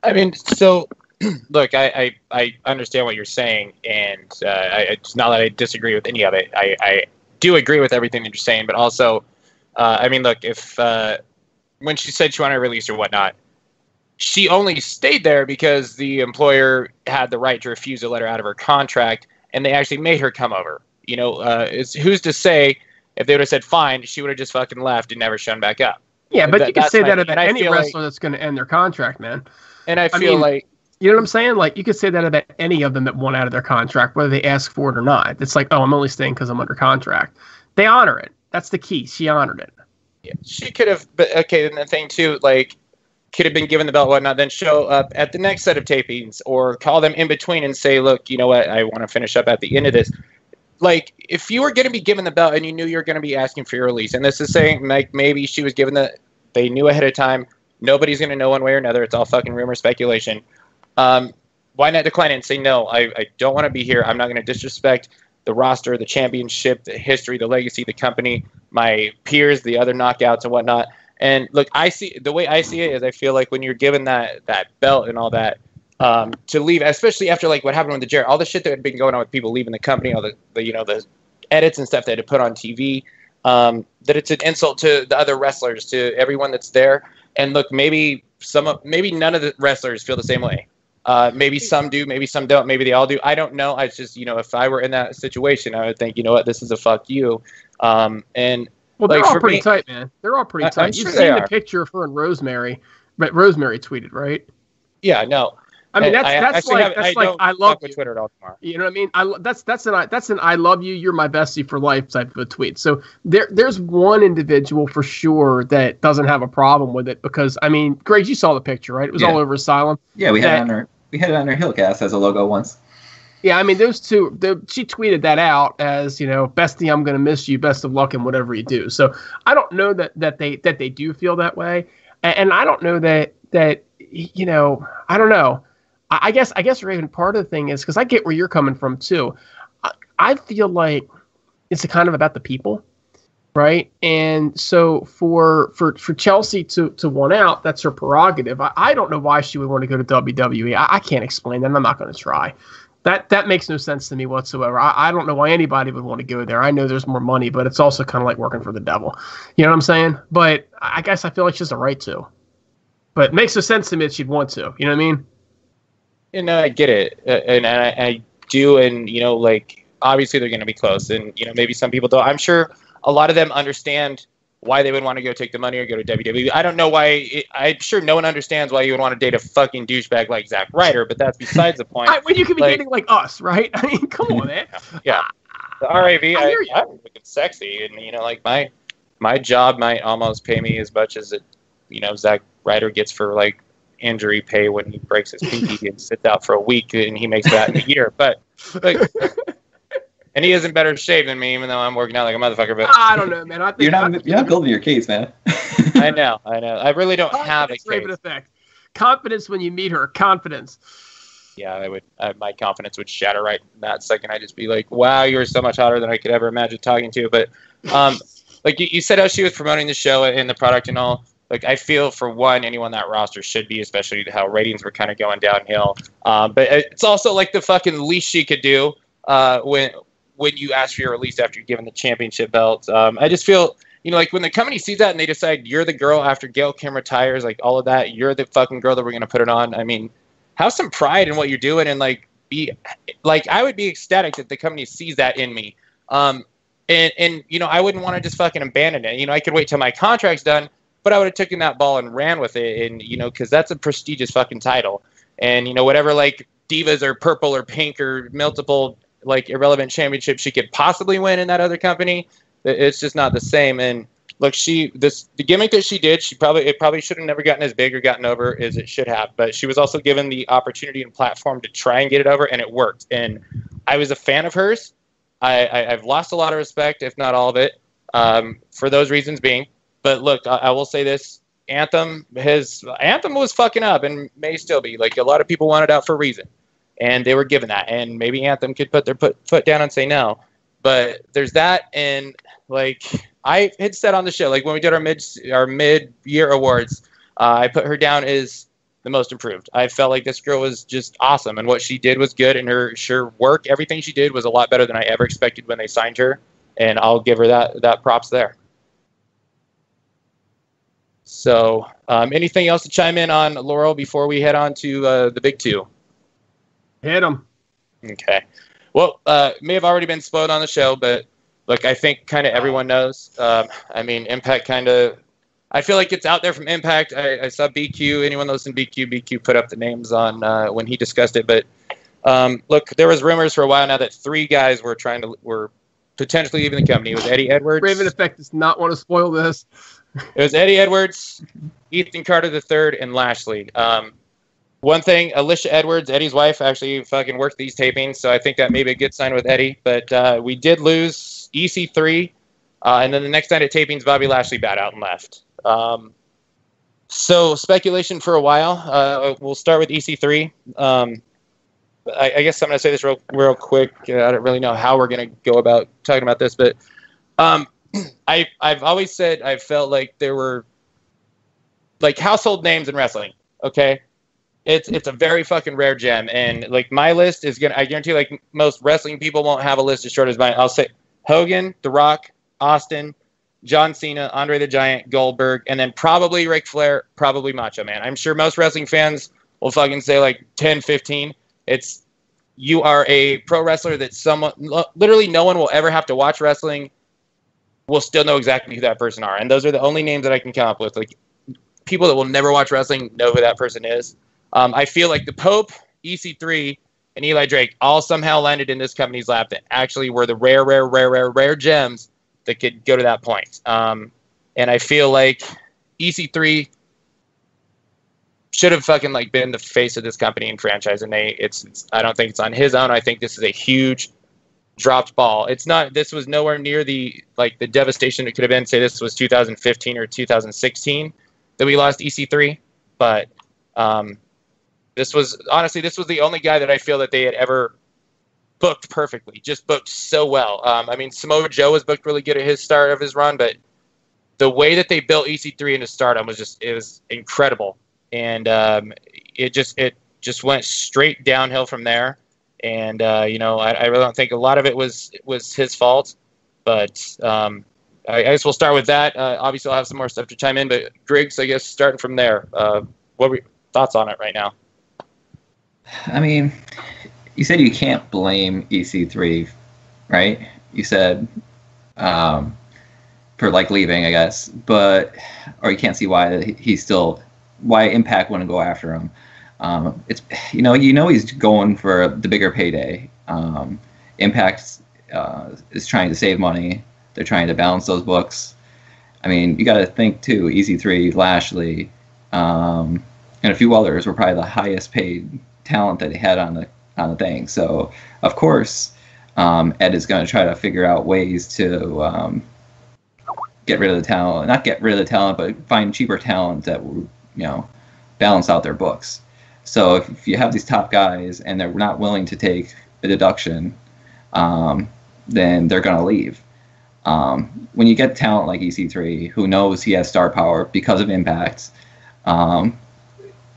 I mean, so look, I, I, I understand what you're saying, and uh, I, it's not that I disagree with any of it. I, I do agree with everything that you're saying, but also, uh, I mean, look, if uh, when she said she wanted to release or whatnot, she only stayed there because the employer had the right to refuse to let her out of her contract, and they actually made her come over. You know, uh, who's to say if they would have said fine, she would have just fucking left and never shown back up. Yeah, but that, you can say that about any wrestler like, that's going to end their contract, man. And I feel I mean, like you know what I'm saying? Like you could say that about any of them that want out of their contract, whether they ask for it or not. It's like, oh, I'm only staying because I'm under contract. They honor it. That's the key. She honored it. Yeah, she could have. But okay, and the thing too, like could have been given the belt, whatnot, then show up at the next set of tapings or call them in between and say, look, you know what, I want to finish up at the end of this. Like, if you were going to be given the belt and you knew you were going to be asking for your release, and this is saying, like, maybe she was given the, they knew ahead of time, nobody's going to know one way or another, it's all fucking rumor, speculation. Um, why not decline it and say, no, I, I don't want to be here, I'm not going to disrespect the roster, the championship, the history, the legacy, the company, my peers, the other knockouts and whatnot. And look, I see the way I see it is I feel like when you're given that that belt and all that, um, to leave, especially after like what happened with the Jarrett, all the shit that had been going on with people leaving the company, all the, the you know the edits and stuff that had to put on TV, um, that it's an insult to the other wrestlers, to everyone that's there. And look, maybe some of maybe none of the wrestlers feel the same way. Uh, maybe some do, maybe some don't, maybe they all do. I don't know. I just, you know, if I were in that situation, I would think, you know what, this is a fuck you. Um, and well, they're all pretty me, tight, man. They're all pretty tight. You've seen the picture of her and Rosemary. But Rosemary tweeted, right? Yeah, no. I mean, that's that's I like that's I like I love you. Twitter at all tomorrow. You know what I mean? I that's that's an that's an I love you. You're my bestie for life type of a tweet. So there there's one individual for sure that doesn't have a problem with it because I mean, Greg, you saw the picture, right? It was yeah. all over Asylum. Yeah, we had it on our we had it on our Heelcast as a logo once. Yeah, I mean those two. The, she tweeted that out as you know, bestie, I'm gonna miss you. Best of luck in whatever you do. So I don't know that that they that they do feel that way, and, and I don't know that that you know, I don't know. I, I guess I guess Raven. Part of the thing is because I get where you're coming from too. I, I feel like it's kind of about the people right? And so for for for Chelsea to to want out, that's her prerogative. I, I don't know why she would want to go to WWE. I, I can't explain that. I'm not going to try. That that makes no sense to me whatsoever. I, I don't know why anybody would want to go there. I know there's more money, but it's also kind of like working for the devil. You know what I'm saying? But I guess I feel like she has a right to. But it makes no sense to me that she'd want to. You know what I mean? And I get it, uh, and, and I, I do, and you know, like obviously they're going to be close, and you know maybe some people don't. I'm sure a lot of them understand why they would want to go take the money or go to WWE. I don't know why. It, I'm sure no one understands why you would want to date a fucking douchebag like Zack Ryder, but that's besides the point. I, well, you can be like, dating like us, right? I mean, come on, man. Yeah, the RAV, I, I, I'm looking sexy, and you know, like my my job might almost pay me as much as it, you know, Zack Ryder gets for like injury pay when he breaks his pinky and sits out for a week, and he makes that in a year. But like. And he is in better shape than me, even though I'm working out like a motherfucker. But I don't know, man. I think you're not you're not building your case, man. I know, I know. I really don't have a case. effect. Confidence when you meet her. Confidence. Yeah, I would. Uh, my confidence would shatter right in that second. I'd just be like, "Wow, you're so much hotter than I could ever imagine talking to." But, um, like you, you said, how she was promoting the show and the product and all. Like I feel for one, anyone that roster should be, especially how ratings were kind of going downhill. Um, but it's also like the fucking least she could do uh, when when you ask for your release after you're given the championship belt. Um, I just feel, you know, like when the company sees that and they decide you're the girl after Gail Kim retires, like all of that, you're the fucking girl that we're gonna put it on. I mean, have some pride in what you're doing and like be, like I would be ecstatic that the company sees that in me. Um, and and you know I wouldn't want to just fucking abandon it. You know I could wait till my contract's done, but I would have taken that ball and ran with it. And you know because that's a prestigious fucking title. And you know whatever like divas or purple or pink or multiple like irrelevant championship she could possibly win in that other company. It's just not the same. And look, she this the gimmick that she did, she probably it probably should have never gotten as big or gotten over as it should have. But she was also given the opportunity and platform to try and get it over, and it worked. And I was a fan of hers. I, I have lost a lot of respect, if not all of it, um, for those reasons being. But look, I, I will say this: Anthem, his Anthem was fucking up, and may still be. Like a lot of people wanted out for a reason and they were given that. And maybe Anthem could put their put, foot down and say no. But there's that, and like I had said on the show, like when we did our mid our mid year awards, uh, I put her down as the most improved. I felt like this girl was just awesome, and what she did was good, and her sure work, everything she did was a lot better than I ever expected when they signed her, and I'll give her that that props there. So, um, anything else to chime in on Laurel before we head on to uh, the big two? Hit him. Okay. Well, uh, may have already been spoiled on the show, but look, I think kind of everyone knows. Um, I mean, Impact kind of. I feel like it's out there from Impact. I, I, saw BQ. Anyone listen to BQ? BQ put up the names on uh, when he discussed it. But um, look, there was rumors for a while now that three guys were trying to were potentially leaving the company. It was Eddie Edwards. Raven Effect does not want to spoil this. It was Eddie Edwards, Ethan Carter III, and Lashley. Um, one thing, Alicia Edwards, Eddie's wife, actually fucking worked these tapings, so I think that may be a good sign with Eddie. But uh, we did lose EC3, uh, and then the next night at tapings, Bobby Lashley bowed out and left. Um, so speculation for a while. Uh, we'll start with EC3. Um, I, I, guess I'm going to say this real, real quick. I don't really know how we're going to go about talking about this, but um, I, I've always said I felt like there were like household names in wrestling. Okay, it's it's a very fucking rare gem, and like my list is gonna. I guarantee, like most wrestling people won't have a list as short as mine. I'll say Hogan, The Rock, Austin, John Cena, Andre the Giant, Goldberg, and then probably Ric Flair, probably Macho Man. I'm sure most wrestling fans will fucking say like 10, 15. It's you are a pro wrestler that someone literally no one will ever have to watch wrestling will still know exactly who that person are. And those are the only names that I can come up with. Like people that will never watch wrestling know who that person is. Um, I feel like the Pope, EC3, and Eli Drake all somehow landed in this company's lap that actually were the rare, rare, rare, rare, rare gems that could go to that point. Um, and I feel like EC3 should have fucking like been the face of this company and franchise, and they it's, it's I don't think it's on his own. I think this is a huge dropped ball. It's not. This was nowhere near the like the devastation it could have been. Say this was 2015 or 2016 that we lost EC3, but um, this was honestly this was the only guy that I feel that they had ever booked perfectly. Just booked so well. Um, I mean, Samoa Joe was booked really good at his start of his run, but the way that they built EC3 into Stardom was just it was incredible, and um, it just it just went straight downhill from there. And uh, you know, I, I, really don't think a lot of it was was his fault, but um, I, I, guess we'll start with that. Uh, obviously, I'll have some more stuff to chime in, but Griggs, I guess starting from there, uh, what were your thoughts on it right now? I mean, you said you can't blame EC3, right? You said um, for like leaving, I guess, but or you can't see why he's still why Impact wouldn't go after him. Um, it's you know you know he's going for the bigger payday. Um, Impact uh, is trying to save money. They're trying to balance those books. I mean, you got to think too. EC3, Lashley, um, and a few others were probably the highest paid talent that he had on the on the thing. So of course, um, Ed is going to try to figure out ways to um, get rid of the talent, not get rid of the talent, but find cheaper talent that will, you know, balance out their books. So if, if you have these top guys and they're not willing to take a deduction, um, then they're going to leave. Um, when you get talent like EC3, who knows he has star power because of impacts, um,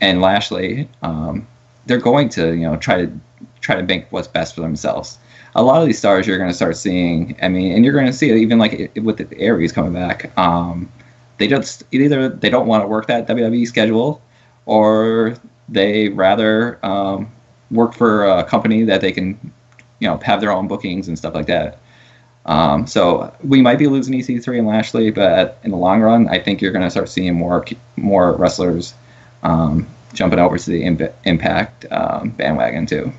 and Lashley, um, they're going to you know try to try to make what's best for themselves a lot of these stars you're going to start seeing. I mean, and you're going to see it even like with the Aries coming back. Um, they just either they don't want to work that WWE schedule, or they rather um, work for a company that they can, you know, have their own bookings and stuff like that. Um, so we might be losing EC3 and Lashley, but in the long run, I think you're going to start seeing more more wrestlers um, jumping over to the Impact um, bandwagon too.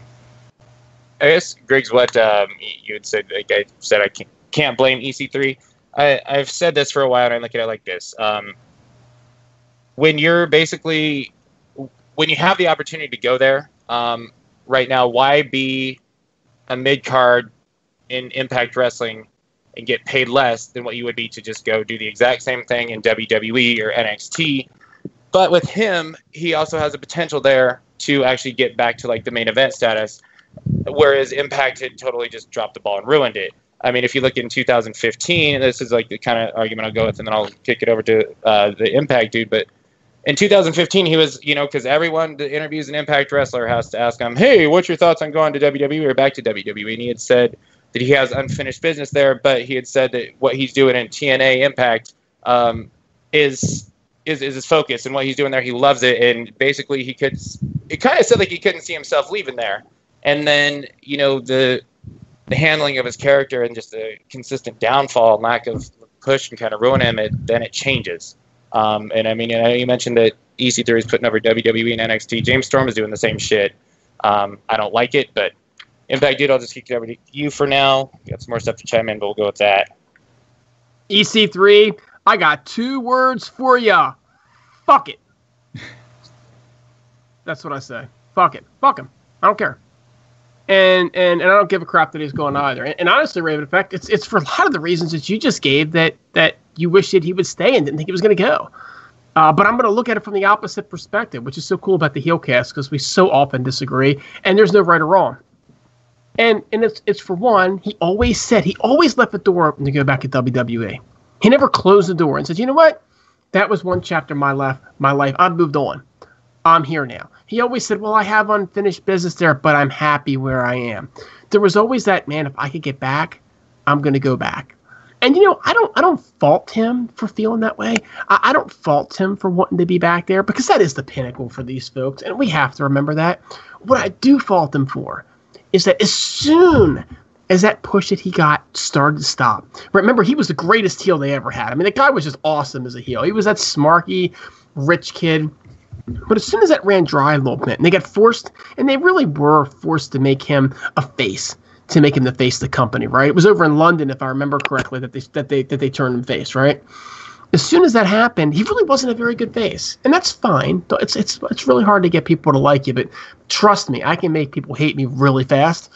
I guess Griggs, what um, you had said, like I said, I can't, can't blame EC3. I, I've said this for a while, and I look at it like this: um, when you're basically when you have the opportunity to go there um, right now, why be a mid card in Impact Wrestling and get paid less than what you would be to just go do the exact same thing in WWE or NXT? But with him, he also has a potential there to actually get back to like the main event status whereas Impact had totally just dropped the ball and ruined it. I mean, if you look in 2015, this is like the kind of argument I'll go with, and then I'll kick it over to uh, the Impact dude. But in 2015, he was, you know, because everyone that interviews an Impact wrestler has to ask him, hey, what's your thoughts on going to WWE or back to WWE? And he had said that he has unfinished business there, but he had said that what he's doing in TNA Impact um, is is, is his focus and what he's doing there. He loves it, and basically he could. It kind of said like he couldn't see himself leaving there and then you know the the handling of his character and just the consistent downfall, lack of push, and kind of ruin him. It, then it changes. Um, and I mean, I know you mentioned that EC3 is putting over WWE and NXT. James Storm is doing the same shit. Um, I don't like it, but Impact Dude, I'll just kick it over to you for now. got some more stuff to chime in, but we'll go with that. EC3, I got two words for ya. Fuck it. That's what I say. Fuck it. Fuck him. I don't care and and and I don't give a crap that he's going either. And, and, honestly, Raven Effect, it's it's for a lot of the reasons that you just gave that that you wish that he would stay and didn't think he was going to go. Uh, but I'm going to look at it from the opposite perspective, which is so cool about the heel cast because we so often disagree, and there's no right or wrong. And and it's it's for one, he always said he always left the door open to go back to WWE. He never closed the door and said, you know what, that was one chapter of my life. My life, I've moved on. I'm here now he always said, Well, I have unfinished business there, but I'm happy where I am. There was always that, man, if I could get back, I'm going to go back. And you know, I don't, I don't fault him for feeling that way. I, I don't fault him for wanting to be back there because that is the pinnacle for these folks, and we have to remember that. What I do fault him for is that as soon as that push that he got started to stop, remember he was the greatest heel they ever had. I mean, the guy was just awesome as a heel. He was that smarky, rich kid but as soon as that ran dry a little bit, and they got forced, and they really were forced to make him a face, to make him the face of the company, right? It was over in London, if I remember correctly, that they that they that they turned him face, right? as soon as that happened, he really wasn't a very good face, and that's fine. It's it's it's really hard to get people to like you, but trust me, I can make people hate me really fast.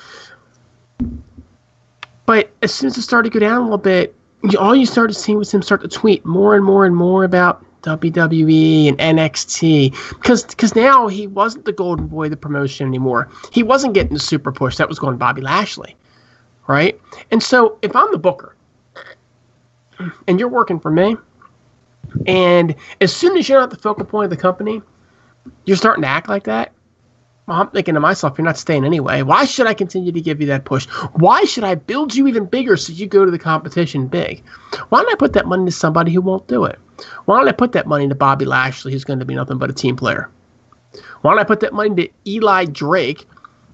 But as soon as it started to go down a little bit, all you started seeing was him start to tweet more and more and more about WWE and NXT because because now he wasn't the golden boy of the promotion anymore. He wasn't getting the super push that was going Bobby Lashley, right? And so if I'm the booker and you're working for me, and as soon as you're not the focal point of the company, you're starting to act like that. I'm thinking to myself, you're not staying anyway. Why should I continue to give you that push? Why should I build you even bigger so you go to the competition big? Why don't I put that money to somebody who won't do it? Why don't I put that money to Bobby Lashley, who's going to be nothing but a team player? Why don't I put that money to Eli Drake,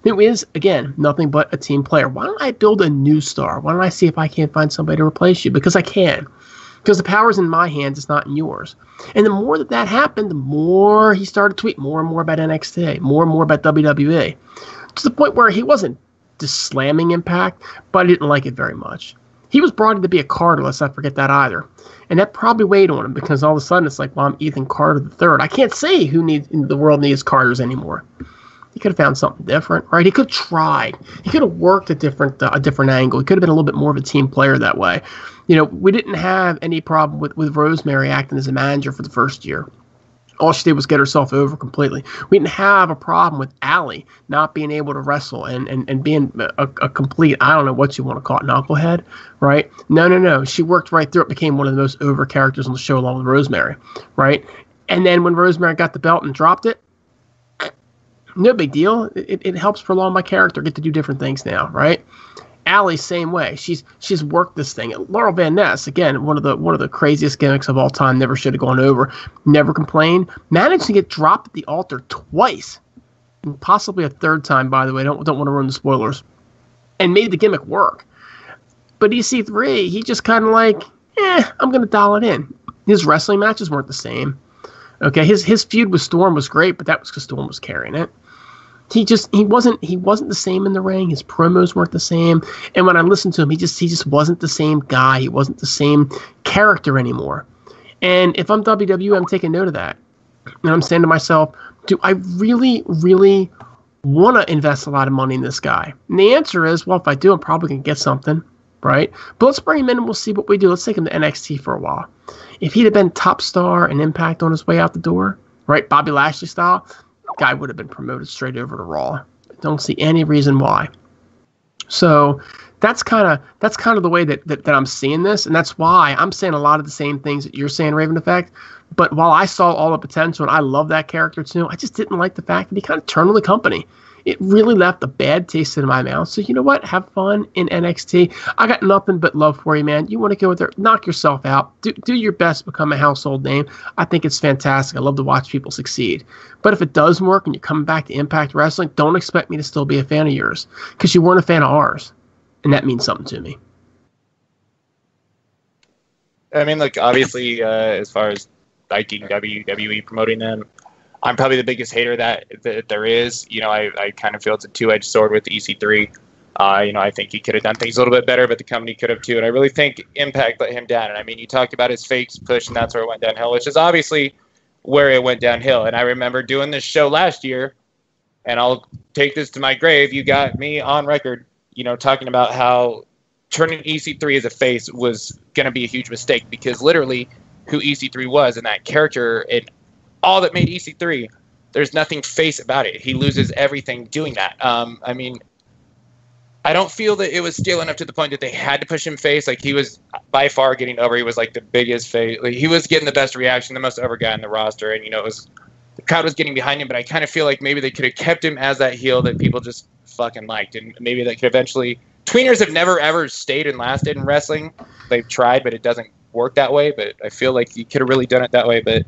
who is, again, nothing but a team player? Why don't I build a new star? Why don't I see if I can't find somebody to replace you? Because I can. Because the power's in my hands, it's not in yours. And the more that that happened, the more he started to tweet more and more about NXT, more and more about WWE, to the point where he wasn't just slamming Impact, but I didn't like it very much. He was brought in to be a Carter, let's not forget that either. And that probably weighed on him because all of a sudden it's like, well, I'm Ethan Carter the third. I can't say who needs the world needs Carters anymore. He could have found something different, right? He could have tried. He could have worked a different uh, a different angle. He could have been a little bit more of a team player that way. You know, we didn't have any problem with with Rosemary acting as a manager for the first year. All she did was get herself over completely. We didn't have a problem with Allie not being able to wrestle and, and, and being a, a complete, I don't know what you want to call it, knucklehead, right? No, no, no. She worked right through it, became one of the most over characters on the show along with Rosemary, right? And then when Rosemary got the belt and dropped it, no big deal. It, it helps prolong my character, get to do different things now, right? Allie, same way. She's she's worked this thing. Laurel Van Ness, again, one of the one of the craziest gimmicks of all time. Never should have gone over. Never complained. Managed to get dropped at the altar twice, and possibly a third time. By the way, don't don't want to ruin the spoilers. And made the gimmick work. But EC3, he just kind of like, eh, I'm gonna dial it in. His wrestling matches weren't the same. Okay, his his feud with Storm was great, but that was because Storm was carrying it he just he wasn't he wasn't the same in the ring. His promos weren't the same. And when I listened to him, he just he just wasn't the same guy. He wasn't the same character anymore. And if I'm WWE, I'm taking note of that. And I'm saying to myself, do I really, really want to invest a lot of money in this guy? And the answer is, well, if I do, I'm probably gonna get something, right? But let's bring him in and we'll see what we do. Let's take him to NXT for a while. If he'd have been top star and impact on his way out the door, right, Bobby Lashley style, guy would have been promoted straight over to Raw. I don't see any reason why. So that's kind of that's kind of the way that, that, that I'm seeing this, and that's why I'm saying a lot of the same things that you're saying, Raven Effect. But while I saw all the potential and I love that character too, I just didn't like the fact that he kind of turned on the company it really left a bad taste in my mouth. So you know what? Have fun in NXT. I got nothing but love for you, man. You want to go there, knock yourself out. Do, do your best, become a household name. I think it's fantastic. I love to watch people succeed. But if it doesn't work and you're coming back to Impact Wrestling, don't expect me to still be a fan of yours because you weren't a fan of ours, and that means something to me. I mean, like obviously, uh, as far as liking WWE promoting them, I'm probably the biggest hater that, that there is. You know, I, I kind of feel it's a two edged sword with EC3. Uh, you know, I think he could have done things a little bit better, but the company could have too. And I really think Impact let him down. And I mean, you talked about his fakes push, and that's where it went downhill, which is obviously where it went downhill. And I remember doing this show last year, and I'll take this to my grave. You got me on record, you know, talking about how turning EC3 as a face was going to be a huge mistake because literally who EC3 was and that character and all that made EC3. There's nothing face about it. He loses everything doing that. Um, I mean, I don't feel that it was stealing enough to the point that they had to push him face. Like he was by far getting over. He was like the biggest face. Like, he was getting the best reaction, the most over guy in the roster, and you know it was the crowd was getting behind him. But I kind of feel like maybe they could have kept him as that heel that people just fucking liked, and maybe that could eventually. Tweeners have never ever stayed and lasted in wrestling. They've tried, but it doesn't work that way. But I feel like you could have really done it that way. But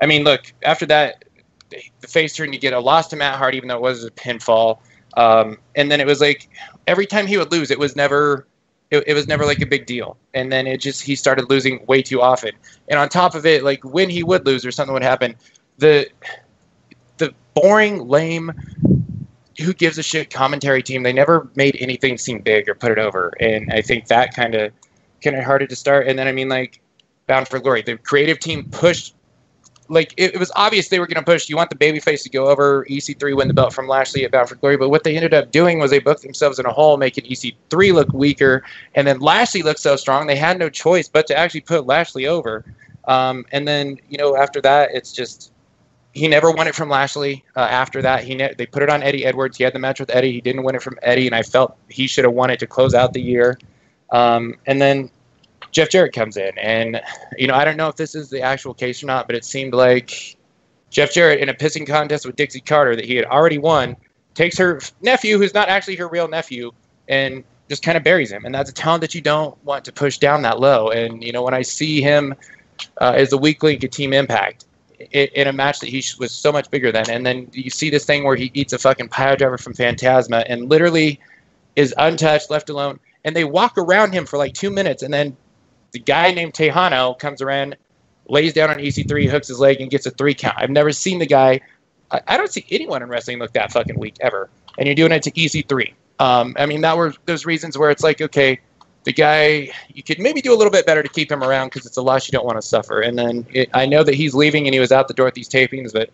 I mean, look, after that, the face turn, you get a loss to Matt Hardy, even though it was a pinfall. Um, and then it was like every time he would lose, it was never, it, it, was never like a big deal. And then it just he started losing way too often. And on top of it, like when he would lose or something would happen, the the boring, lame, who gives a shit commentary team, they never made anything seem big or put it over. And I think that kind of kind of harder to start. And then I mean like Bound for Glory. The creative team pushed like it, it was obvious they were going to push. You want the babyface to go over EC3, win the belt from Lashley at Bound for Glory, but what they ended up doing was they booked themselves in a hole, making EC3 look weaker, and then Lashley looked so strong they had no choice but to actually put Lashley over. Um, and then you know after that, it's just he never won it from Lashley. Uh, after that, he ne- they put it on Eddie Edwards. He had the match with Eddie. He didn't win it from Eddie, and I felt he should have won it to close out the year. Um, and then Jeff Jarrett comes in, and you know I don't know if this is the actual case or not, but it seemed like Jeff Jarrett in a pissing contest with Dixie Carter that he had already won takes her nephew, who's not actually her real nephew, and just kind of buries him. And that's a talent that you don't want to push down that low. And you know when I see him uh, as a weak link at Team Impact in, in a match that he was so much bigger than, and then you see this thing where he eats a fucking pile driver from Fantasma and literally is untouched, left alone. And they walk around him for like two minutes, and then the guy named Texano comes around, lays down on EC3, hooks his leg, and gets a three count. I've never seen the guy. I, I don't see anyone in wrestling look that fucking weak ever. And you're doing it to EC3. Um, I mean, that were those reasons where it's like, okay, the guy, you could maybe do a little bit better to keep him around because it's a loss you don't want to suffer. And then it, I know that he's leaving and he was out the door at these tapings, but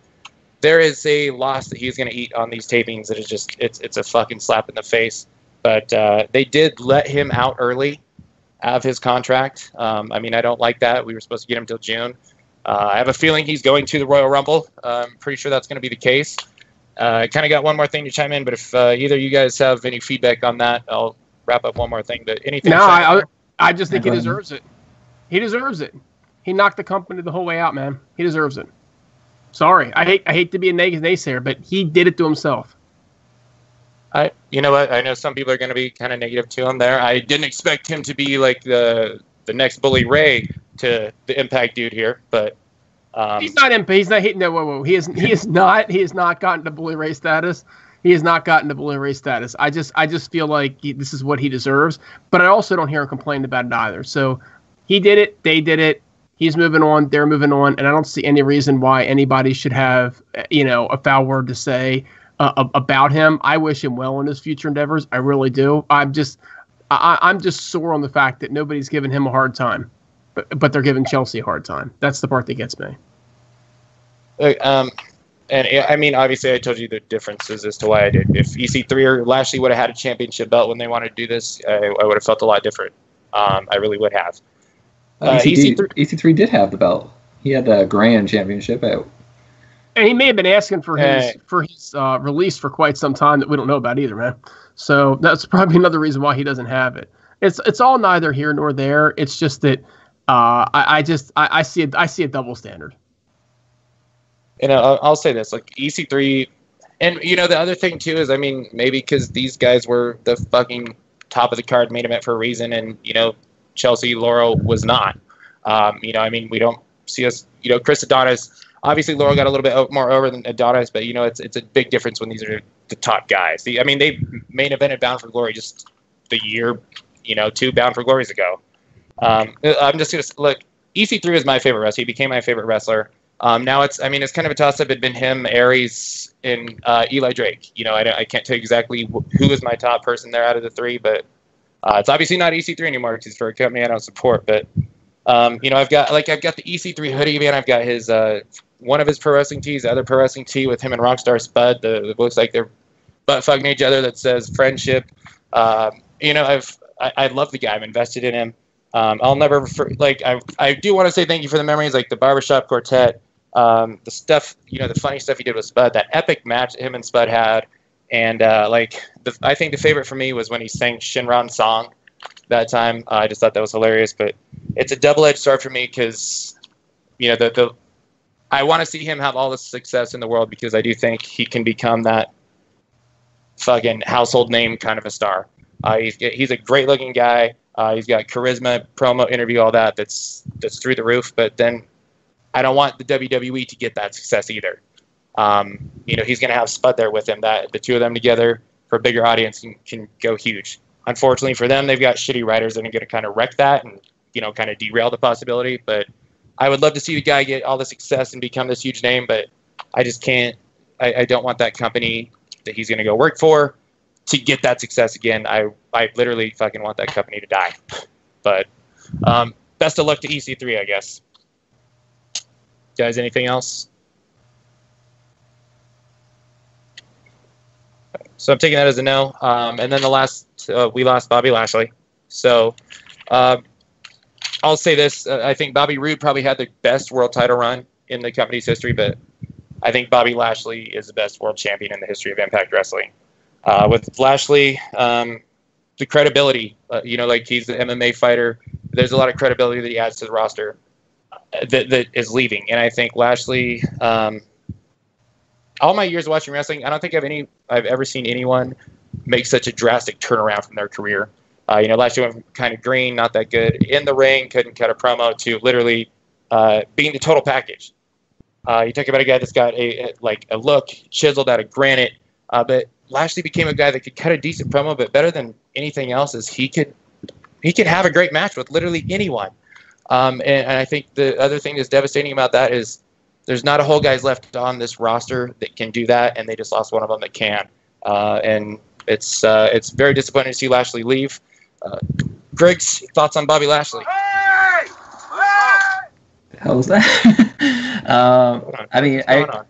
there is a loss that he's going to eat on these tapings that is just it's it's a fucking slap in the face. But uh, they did let him out early out of his contract. Um, I mean, I don't like that. We were supposed to get him till June. Uh, I have a feeling he's going to the Royal Rumble. Uh, I'm pretty sure that's going to be the case. Uh, I kind of got one more thing to chime in, but if uh, either you guys have any feedback on that, I'll wrap up one more thing. But anything? No, I, I, I just think he deserves it. He deserves it. He knocked the company the whole way out, man. He deserves it. Sorry, I hate I hate to be a naysayer, but he did it to himself. You know what? I know some people are going to be kind of negative to him there. I didn't expect him to be like the the next Bully Ray to the Impact dude here, but um, he's not imp- He's not hitting that. Whoa, whoa. He is. He is not. He has not gotten to Bully Ray status. He has not gotten to Bully Ray status. I just, I just feel like he, this is what he deserves. But I also don't hear him complain about it either. So he did it. They did it. He's moving on. They're moving on, and I don't see any reason why anybody should have, you know, a foul word to say uh, about him. I wish him well in his future endeavors. I really do. I'm just I, I'm just sore on the fact that nobody's giving him a hard time, but but they're giving Chelsea a hard time. That's the part that gets me. Um, and I mean, obviously, I told you the differences as to why I did. If EC3 or Lashley would have had a championship belt when they wanted to do this, I, I would have felt a lot different. Um, I really would have. Uh, EC3, EC3 did have the belt. He had the grand championship at and he may have been asking for his hey. for his uh, release for quite some time that we don't know about either, man. So that's probably another reason why he doesn't have it. It's it's all neither here nor there. It's just that uh, I, I just I, I see a, I see a double standard. You know, I'll, I'll say this: like EC3, and you know the other thing too is, I mean, maybe because these guys were the fucking top of the card made main event for a reason, and you know, Chelsea Laurel was not. Um, you know, I mean, we don't see us. You know, Chris Adonis Obviously, Laurel got a little bit more over than Adonis, but you know it's it's a big difference when these are the top guys. The, I mean, they main evented Bound for Glory just the year, you know, two Bound for Glories ago. Um, I'm just gonna look. EC3 is my favorite wrestler. He became my favorite wrestler. Um, now it's, I mean, it's kind of a toss up. It'd been him, Aries, and uh, Eli Drake. You know, I, I can't tell you exactly who is my top person there out of the three, but uh, it's obviously not EC3 anymore because for a company I don't support. But um, you know, I've got like I've got the EC3 hoodie, man. I've got his uh, one of his pro wrestling tees, the other pro wrestling tee with him and Rockstar Spud. The looks like they're butt fucking each other. That says friendship. Um, you know, I've I, I, love the guy. I'm invested in him. Um, I'll never refer, like I I do want to say thank you for the memories, like the barbershop quartet, um, the stuff you know, the funny stuff he did with Spud, that epic match that him and Spud had, and uh, like the, I think the favorite for me was when he sang Shinron's song that time. Uh, I just thought that was hilarious, but it's a double-edged sword for me because you know the the I want to see him have all the success in the world because I do think he can become that fucking household name kind of a star. Uh, he's he's a great looking guy. Uh, he's got charisma, promo, interview, all that. That's that's through the roof. But then I don't want the WWE to get that success either. Um, you know, he's going to have Spud there with him. That the two of them together for a bigger audience can, can go huge. Unfortunately for them, they've got shitty writers that are going to kind of wreck that and you know kind of derail the possibility. But I would love to see the guy get all the success and become this huge name, but I just can't. I, I don't want that company that he's going to go work for to get that success again. I I literally fucking want that company to die. But um, best of luck to EC3, I guess. Guys, anything else? So I'm taking that as a no. Um, and then the last, uh, we lost Bobby Lashley. So uh, I'll say this: uh, I think Bobby Roode probably had the best world title run in the company's history, but I think Bobby Lashley is the best world champion in the history of Impact Wrestling. Uh, with Lashley, um, the credibility, uh, you know, like he's an MMA fighter. There's a lot of credibility that he adds to the roster uh, that, that is leaving, and I think Lashley. Um, all my years watching wrestling, I don't think I've any I've ever seen anyone make such a drastic turnaround from their career. Uh, you know, last year went kind of green, not that good in the ring, couldn't cut a promo, to literally uh, being the total package. Uh, you talk about a guy that's got a, a like a look chiseled out of granite, uh, but Lashley became a guy that could cut a decent promo. But better than anything else is he could he could have a great match with literally anyone. Um, and, and I think the other thing that's devastating about that is there's not a whole guys left on this roster that can do that, and they just lost one of them that can. Uh, and it's uh, it's very disappointing to see Lashley leave. Uh, Griggs's thoughts on Bobby Lashley? The hell was that? um, I mean, I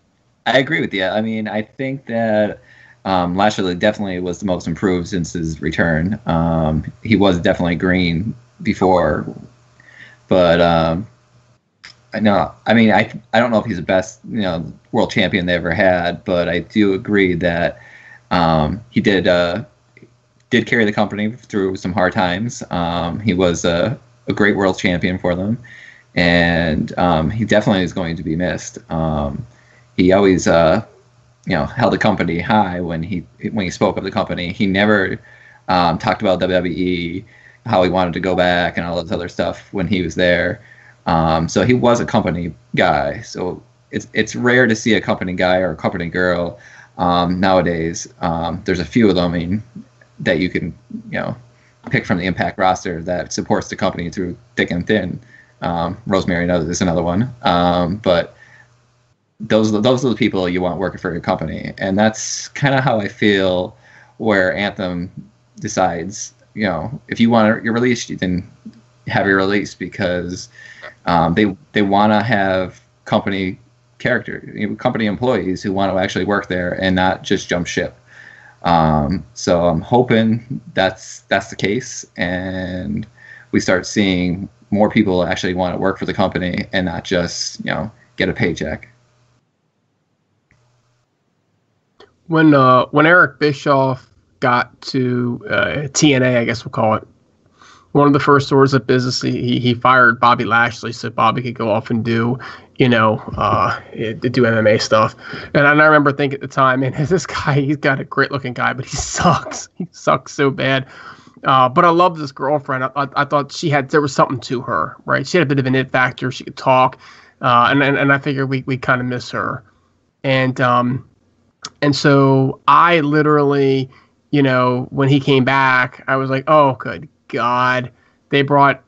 I agree with you. I mean, I think that um, Lashley definitely was the most improved since his return. Um, he was definitely green before, but um, I know. I mean, I I don't know if he's the best you know world champion they ever had, but I do agree that um, he did uh, did carry the company through some hard times. Um, he was a, a great world champion for them, and um, he definitely is going to be missed. Um, he always, uh, you know, held the company high when he when he spoke of the company. He never um, talked about WWE, how he wanted to go back, and all this other stuff when he was there. Um, so he was a company guy. So it's it's rare to see a company guy or a company girl um, nowadays. Um, there's a few of them I mean, that you can you know pick from the Impact roster that supports the company through thick and thin. Um, Rosemary is another one, um, but those those are the people you want working for your company, and that's kind of how I feel. Where Anthem decides, you know, if you want your release, you then have your release because um, they they want to have company character, company employees who want to actually work there and not just jump ship. Um, so I'm hoping that's that's the case, and we start seeing more people actually want to work for the company and not just you know get a paycheck. When uh, when Eric Bischoff got to uh, TNA, I guess we'll call it, one of the first orders of business, he, he fired Bobby Lashley so Bobby could go off and do, you know, uh, do MMA stuff. And I remember thinking at the time, man, this guy, he's got a great looking guy, but he sucks. He sucks so bad. Uh, but I love this girlfriend. I, I, I, thought she had, there was something to her, right? She had a bit of an it factor. She could talk. Uh, and, and, and I figured we, we kind of miss her. And, um, and so I literally, you know, when he came back, I was like, oh, good God, they brought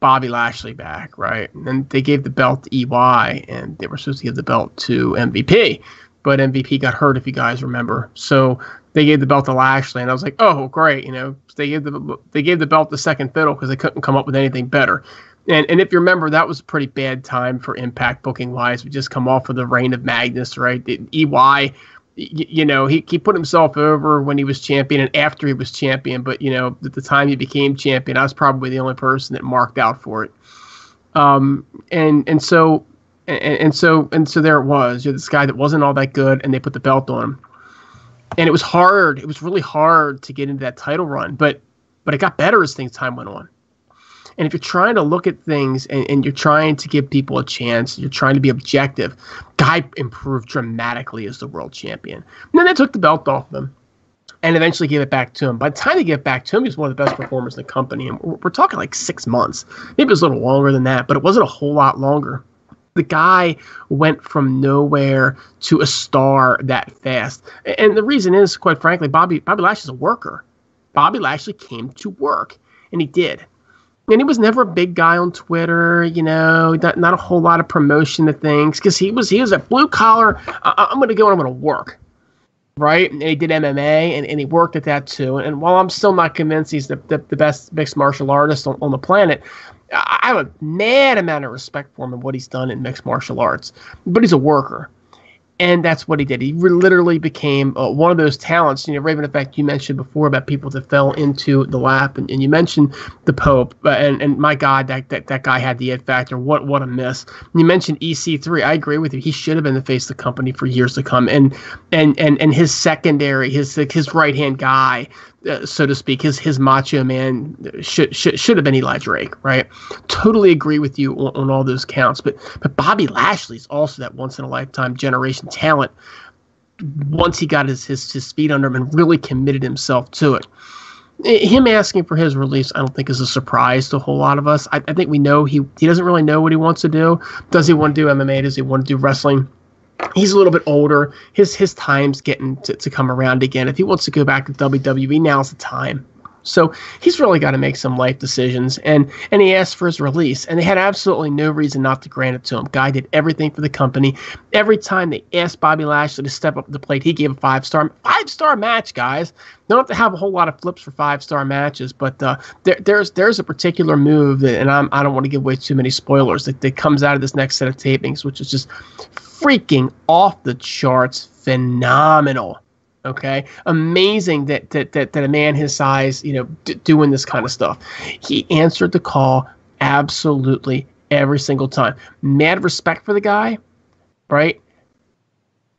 Bobby Lashley back, right? And they gave the belt to EY, and they were supposed to give the belt to MVP, but MVP got hurt, if you guys remember. So they gave the belt to Lashley, and I was like, oh, great, you know, they gave the they gave the belt to second fiddle because they couldn't come up with anything better. And and if you remember, that was a pretty bad time for Impact booking wise. We just come off of the reign of Magnus, right? EY you know, he, he put himself over when he was champion and after he was champion. But, you know, at the time he became champion, I was probably the only person that marked out for it. Um, and, and so, and, and so, and so there it was. You're this guy that wasn't all that good and they put the belt on him. And it was hard. It was really hard to get into that title run, but, but it got better as things time went on. And if you're trying to look at things and, and, you're trying to give people a chance, you're trying to be objective, Guy improved dramatically as the world champion. And then they took the belt off him and eventually gave it back to him. By the time they gave it back to him, he was one of the best performers in the company. And we're, we're talking like six months. Maybe it was a little longer than that, but it wasn't a whole lot longer. The guy went from nowhere to a star that fast. And the reason is, quite frankly, Bobby Bobby Lashley's a worker. Bobby Lashley came to work, and he did and he was never a big guy on Twitter, you know, not, not a whole lot of promotion to things because he was he was a blue collar. I, am going to go and I'm going to work, right? And he did MMA and, and he worked at that too. And while I'm still not convinced he's the, the, the best mixed martial artist on, on the planet, I have a mad amount of respect for him and what he's done in mixed martial arts, but he's a worker and that's what he did. He literally became uh, one of those talents. You know, Raven Effect, you mentioned before about people that fell into the lap, and, and you mentioned the Pope, uh, and and my God, that, that that guy had the it factor. What what a miss! You mentioned EC3. I agree with you. He should have been the face of the company for years to come, and and and and his secondary, his his right hand guy, uh, so to speak, his his macho man should should should have been Eli Drake, right? Totally agree with you on, on all those counts. But but Bobby Lashley's also that once in a lifetime generation talent. Once he got his, his his speed under him and really committed himself to it, him asking for his release, I don't think is a surprise to a whole lot of us. I, I think we know he he doesn't really know what he wants to do. Does he want to do MMA? Does he want to do wrestling? He's a little bit older. His his time's getting to, to come around again. If he wants to go back to WWE, now's the time. So he's really got to make some life decisions, and and he asked for his release, and they had absolutely no reason not to grant it to him. Guy did everything for the company. Every time they asked Bobby Lashley to step up to the plate, he gave a five star five star match. Guys, don't have to have a whole lot of flips for five star matches, but uh, there, there's there's a particular move that, and I'm, I don't want to give away too many spoilers that, that comes out of this next set of tapings, which is just freaking off the charts phenomenal. Okay, amazing that that that, that a man his size, you know, d- doing this kind of stuff. He answered the call absolutely every single time. Mad respect for the guy, right?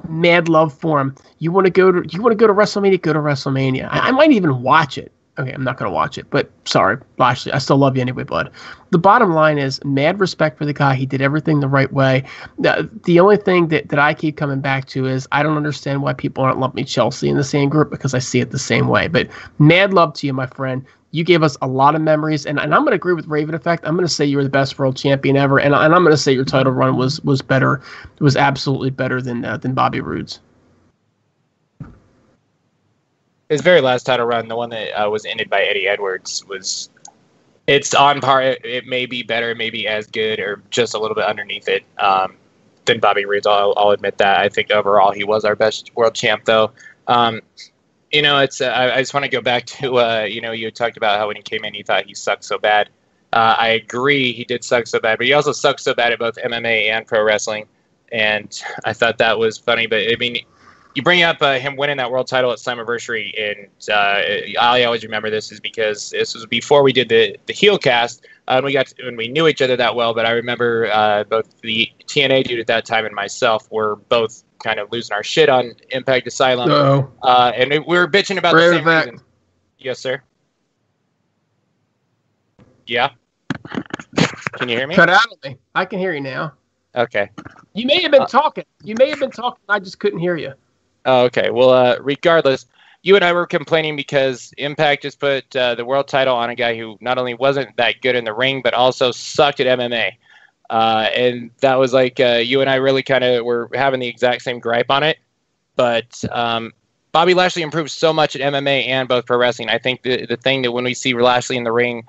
Mad love for him. You want to go to you want to go to WrestleMania? Go to WrestleMania. I, I might even watch it okay, I'm not going to watch it, but sorry, Lashley, I still love you anyway, bud. The bottom line is mad respect for the guy. He did everything the right way. The, the only thing that, that I keep coming back to is I don't understand why people aren't lumping Chelsea in the same group because I see it the same way. But mad love to you, my friend. You gave us a lot of memories, and, and I'm going to agree with Raven Effect. I'm going to say you were the best world champion ever, and, and I'm going to say your title run was was better, was absolutely better than uh, than Bobby Roode's his very last title run, the one that uh, was ended by Eddie Edwards, was it's on par. It, it, may be better, maybe as good, or just a little bit underneath it um, than Bobby Roode's. I'll, I'll, admit that. I think overall he was our best world champ, though. Um, you know, it's. Uh, I, I, just want to go back to uh, you know you talked about how when he came in, he thought he sucked so bad. Uh, I agree, he did suck so bad, but he also sucked so bad at both MMA and pro wrestling, and I thought that was funny. But I mean, you bring up uh, him winning that world title at Slammiversary, and uh, I always remember this is because this was before we did the the heel cast, uh, and we got to, when we knew each other that well. But I remember uh, both the TNA dude at that time and myself were both kind of losing our shit on Impact Asylum, no. uh, and we were bitching about the same reason. Yes, sir. Yeah. Can you hear me? Cut out of me. I can hear you now. Okay. You may have been uh, talking. You may have been talking. I just couldn't hear you. Oh, okay. Well, uh, regardless, you and I were complaining because Impact just put uh, the world title on a guy who not only wasn't that good in the ring, but also sucked at MMA. Uh, and that was like uh, you and I really kind of were having the exact same gripe on it. But um, Bobby Lashley improved so much at MMA and both pro wrestling. I think the the thing that when we see Lashley in the ring,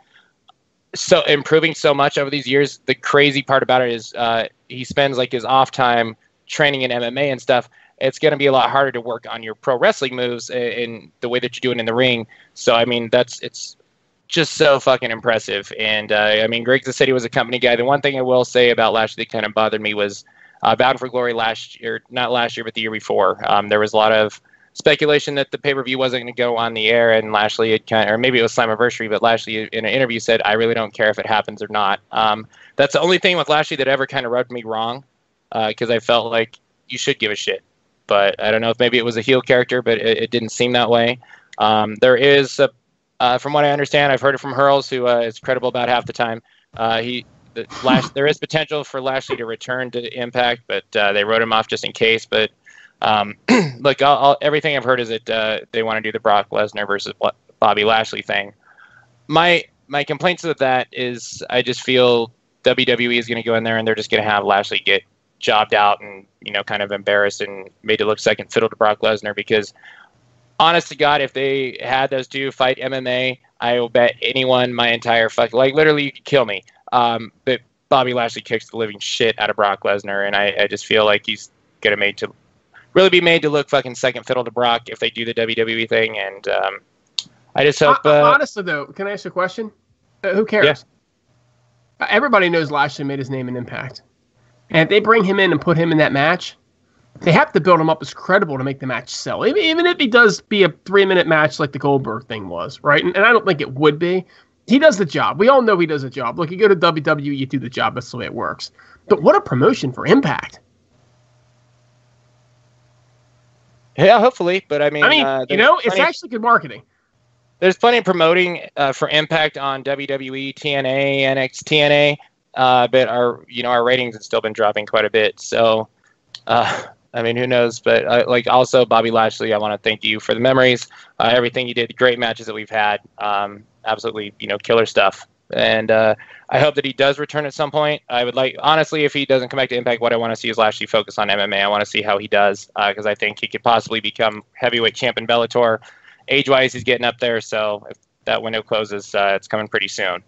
so improving so much over these years, the crazy part about it is uh, he spends like his off time training in MMA and stuff it's going to be a lot harder to work on your pro wrestling moves in the way that you're doing in the ring. So I mean, that's it's just so fucking impressive. And uh, I mean, Griggs said he was a company guy. The one thing I will say about Lashley that kind of bothered me was uh, Bound for Glory last year, not last year, but the year before. Um, there was a lot of speculation that the pay per view wasn't going to go on the air, and Lashley had kind of, or maybe it was Slammiversary, but Lashley in an interview said, "I really don't care if it happens or not." Um, that's the only thing with Lashley that ever kind of rubbed me wrong, because uh, I felt like you should give a shit but I don't know if maybe it was a heel character, but it, it didn't seem that way. Um, there is, a, uh, from what I understand, I've heard it from Hurls, who uh, is credible about half the time. Uh, he the Lash, there is potential for Lashley to return to Impact, but uh, they wrote him off just in case. But um, look, I'll, I'll, everything I've heard is that uh, they want to do the Brock Lesnar versus Bobby Lashley thing. My my complaints with that is I just feel WWE is going to go in there and they're just going to have Lashley get jobbed out and you know kind of embarrassed and made to look second fiddle to Brock Lesnar because honest to God, if they had those two fight MMA, I will bet anyone my entire fuck like literally you could kill me. Um, but Bobby Lashley kicks the living shit out of Brock Lesnar, and I, I just feel like he's gonna made to really be made to look fucking second fiddle to Brock if they do the WWE thing. And um, I just hope. Uh, honestly, though, can I ask a question? Uh, who cares? Yeah. Everybody knows Lashley made his name in Impact, and if they bring him in and put him in that match, they have to build him up as credible to make the match sell. Even, even if he does be a three minute match like the Goldberg thing was, right? And, and I don't think it would be. He does the job. We all know he does a job. Look, you go to WWE, you do the job. That's the way it works. But what a promotion for Impact. Yeah, hopefully. But I mean, I mean, uh, you know, it's actually good marketing. there's plenty of promoting uh, for Impact on WWE, TNA, NXT, TNA, uh, but our you know our ratings have still been dropping quite a bit. So, uh, I mean, who knows? But uh, like also Bobby Lashley, I want to thank you for the memories, uh, everything you did, great matches that we've had, um, absolutely you know killer stuff. And uh, I hope that he does return at some point. I would like, honestly, if he doesn't come back to Impact, what I want to see is Lashley focus on MMA. I want to see how he does because I think he could possibly become heavyweight champ in Bellator age wise, he's getting up there. So if that window closes, uh, it's coming pretty soon.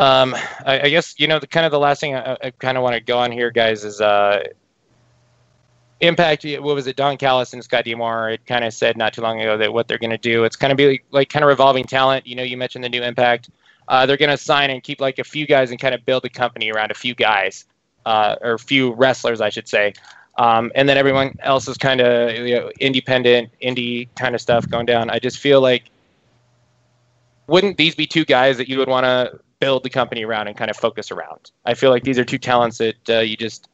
Um, I, I guess you know the kind of the last thing I, I kind of want to go on here, guys, is uh, Impact. What was it? Don Callis and Scott D'Amore. It kind of said not too long ago that what they're going to do. It's kind of be like, like kind of revolving talent. You know, you mentioned the new Impact. Uh, they're going to sign and keep like a few guys and kind of build the company around a few guys uh, or a few wrestlers, I should say. Um, and then everyone else is kind of you know, independent, indie kind of stuff going down. I just feel like wouldn't these be two guys that you would want to build the company around and kind of focus around? I feel like these are two talents that uh, you just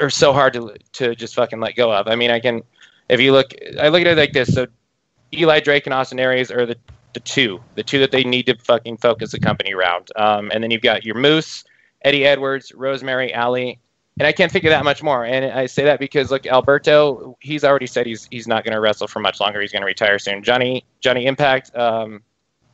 are so hard to to just fucking let go of. I mean, I can if you look, I look at it like this. So Eli Drake and Austin Aries are the the two, the two that they need to fucking focus the company around. Um, and then you've got your Moose, Eddie Edwards, Rosemary, Ali, and I can't think of that much more. And I say that because look, Alberto, he's already said he's he's not going to wrestle for much longer. He's going to retire soon. Johnny Johnny Impact. Um,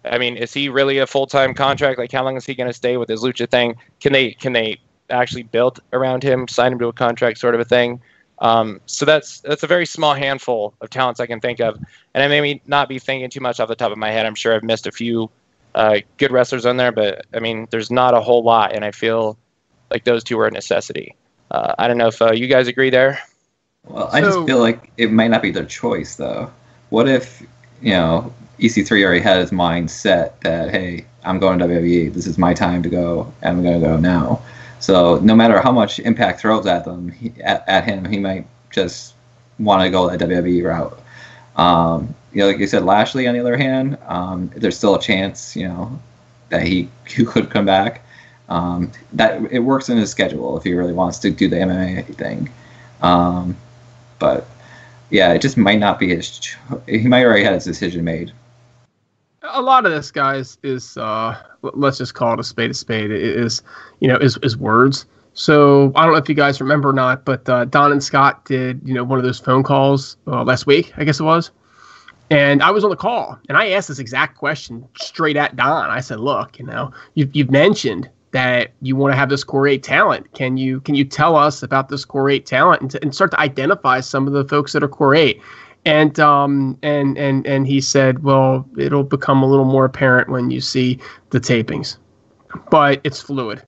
I mean, is he really a full time contract? Like, how long is he going to stay with his lucha thing? Can they can they actually build around him, sign him to a contract, sort of a thing? Um, so that's that's a very small handful of talents I can think of, and I may not be thinking too much off the top of my head. I'm sure I've missed a few uh, good wrestlers on there, but I mean, there's not a whole lot, and I feel like those two are a necessity. Uh, I don't know if uh, you guys agree there. Well, I just feel like it might not be their choice though. What if you know EC3 already had his mind set that hey, I'm going to WWE. This is my time to go, and I'm going to go now. So no matter how much Impact throws at them, he, at, at him, he might just want to go that WWE route. Um, you know, like you said, Lashley on the other hand, um, there's still a chance, you know, that he, he could come back. Um, that it works in his schedule if he really wants to do the MMA thing. Um, but yeah, it just might not be his. Cho- he might already had his decision made. A lot of this guys is uh let's just call it a spade a spade. It is you know is is words. So i don't know if you guys remember or not but uh, don and scott did you know one of those phone calls uh, last week i guess it was. And i was on the call and i asked this exact question straight at don. I said look you know you've, you've mentioned that you want to have this core eight talent. Can you can you tell us about this core eight talent and, and start to identify some of the folks that are core eight and um and and and he said well it'll become a little more apparent when you see the tapings. But it's fluid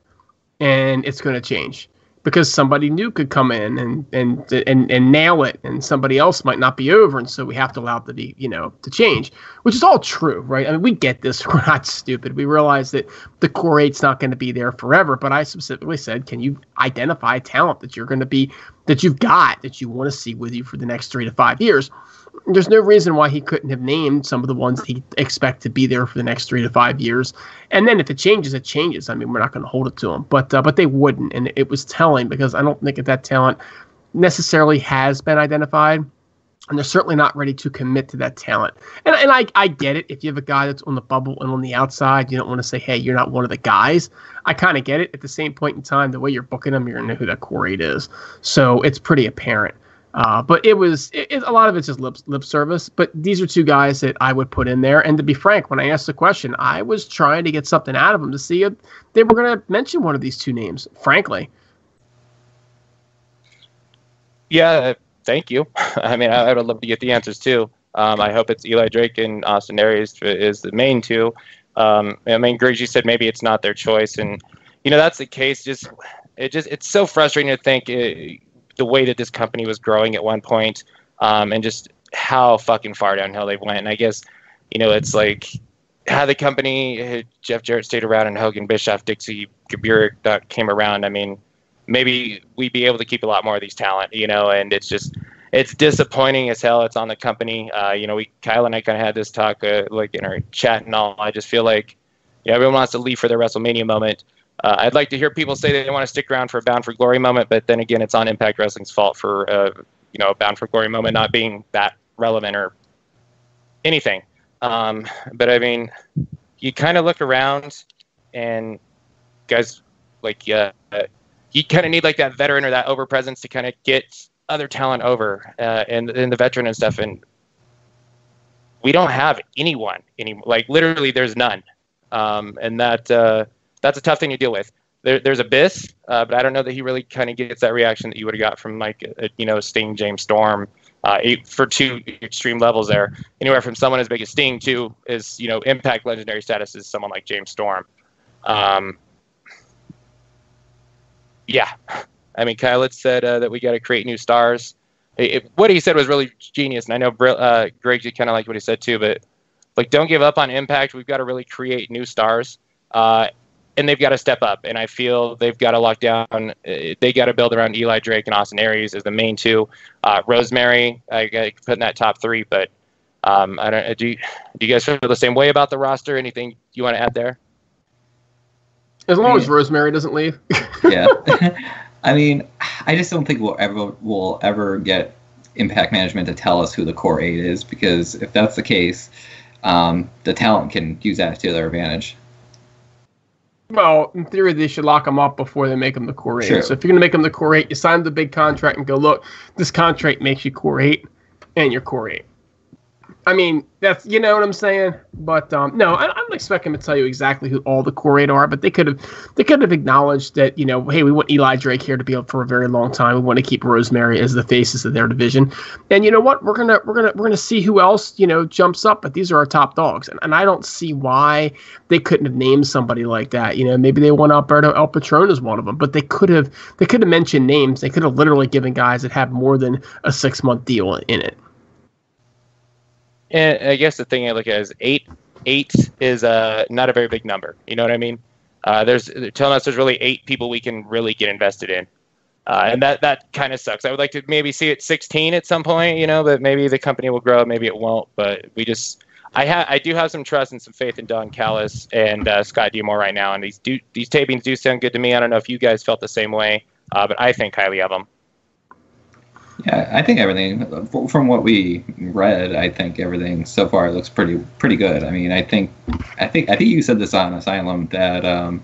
and it's going to change because somebody new could come in and and and and nail it and somebody else might not be over and so we have to allow be you know to change which is all true right? I mean we get this. We're not stupid. We realize that the core eight's not going to be there forever but i specifically said can you identify talent that you're going to be that you've got that you want to see with you for the next three to five years there's no reason why he couldn't have named some of the ones he expect to be there for the next three to five years. And then if it changes, it changes. I mean, we're not going to hold it to him, but uh, but they wouldn't, and it was telling because I don't think that that talent necessarily has been identified. And they're certainly not ready to commit to that talent. And, and I, I get it. If you have a guy that's on the bubble and on the outside, you don't want to say, hey, you're not one of the guys. I kind of get it. At the same point in time, the way you're booking them, you're going to know who that core eight is. So it's pretty apparent. Uh, but it was it, it- a lot of it's just lip lip service. But these are two guys that I would put in there. And to be frank, when I asked the question, I was trying to get something out of them to see if they were going to mention one of these two names. Frankly, Yeah, thank you. I mean, I, I would love to get the answers too. Um, I hope it's Eli Drake and Austin Aries is the main two. Um, I mean, Griggy said maybe it's not their choice, and you know that's the case. Just it just it's so frustrating to think uh the way that this company was growing at one point, um, and just how fucking far downhill they went. And I guess you know it's like how the company, Jeff Jarrett stayed around, and Hogan, Bischoff, Dixie, Gaburick came around, I mean, maybe we'd be able to keep a lot more of these talent, you know. And it's just it's disappointing as hell. It's on the company. Uh, you know, we Kyle and I kind of had this talk uh, like in our chat and all. I just feel like yeah, everyone wants to leave for their WrestleMania moment. Uh, I'd like to hear people say they want to stick around for a Bound for Glory moment, but then again, it's on Impact Wrestling's fault for uh, you know Bound for Glory moment not being that relevant or anything. Um, but I mean, you kind of look around, and guys like uh, you kind of need like that veteran or that over presence to kind of get other talent over uh, and and the veteran and stuff. And we don't have anyone anymore. Like literally, there's none, um, and that uh, that's a tough thing to deal with. There, there's Abyss, uh, but I don't know that he really kind of gets that reaction that you would have got from like a, you know Sting, James Storm, uh, eight, for two extreme levels there. Anywhere from someone as big as Sting to is you know Impact legendary status is someone like James Storm. Um, yeah, I mean, Kyle said uh, that we got to create new stars. It, it, what he said was really genius, and I know uh, Greg kind of like what he said too. But like, don't give up on Impact. We've got to really create new stars. Uh, and they've got to step up. And I feel they've got to lock down. Uh, they got to build around Eli Drake and Austin Aries as the main two. Uh, Rosemary, I, I put in that top three. But um, I don't. Do you, do you guys feel the same way about the roster? Anything you want to add there? As long as Rosemary doesn't leave. yeah. I mean, I just don't think we'll ever we'll ever get Impact Management to tell us who the core eight is because if that's the case, um, the talent can use that to their advantage. Well, in theory, they should lock them up before they make them the core eight. True. So if you're going to make them the core eight, you sign the big contract and go, look, this contract makes you core eight, and you're core eight. I mean, that's you know what I'm saying. But um, no, I, I, don't expect him to tell you exactly who all the core eight are. But they could have they could have acknowledged that you know, hey, we want Eli Drake here to be up for a very long time. We want to keep Rosemary as the faces of their division. And you know what? We're gonna we're gonna we're gonna see who else you know jumps up. But these are our top dogs, and, and I don't see why they couldn't have named somebody like that. You know, maybe they want Alberto El Patron as one of them, but they could have they could have mentioned names. They could have literally given guys that have more than a six month deal in it. And I guess the thing I look at is eight. Eight is uh, not a very big number. You know what I mean? Uh, there's telling us there's really eight people we can really get invested in, uh, and that that kind of sucks. I would like to maybe see it 16 at some point, you know, but maybe the company will grow, maybe it won't. But we just, I have, I do have some trust and some faith in Don Callis and uh, Scott D'Amore right now, and these do these tapings do sound good to me. I don't know if you guys felt the same way, uh, but I think highly of them. Yeah, I think everything from what we read, I think everything so far looks pretty pretty good. I mean, I think I think I think you said this on Asylum that um,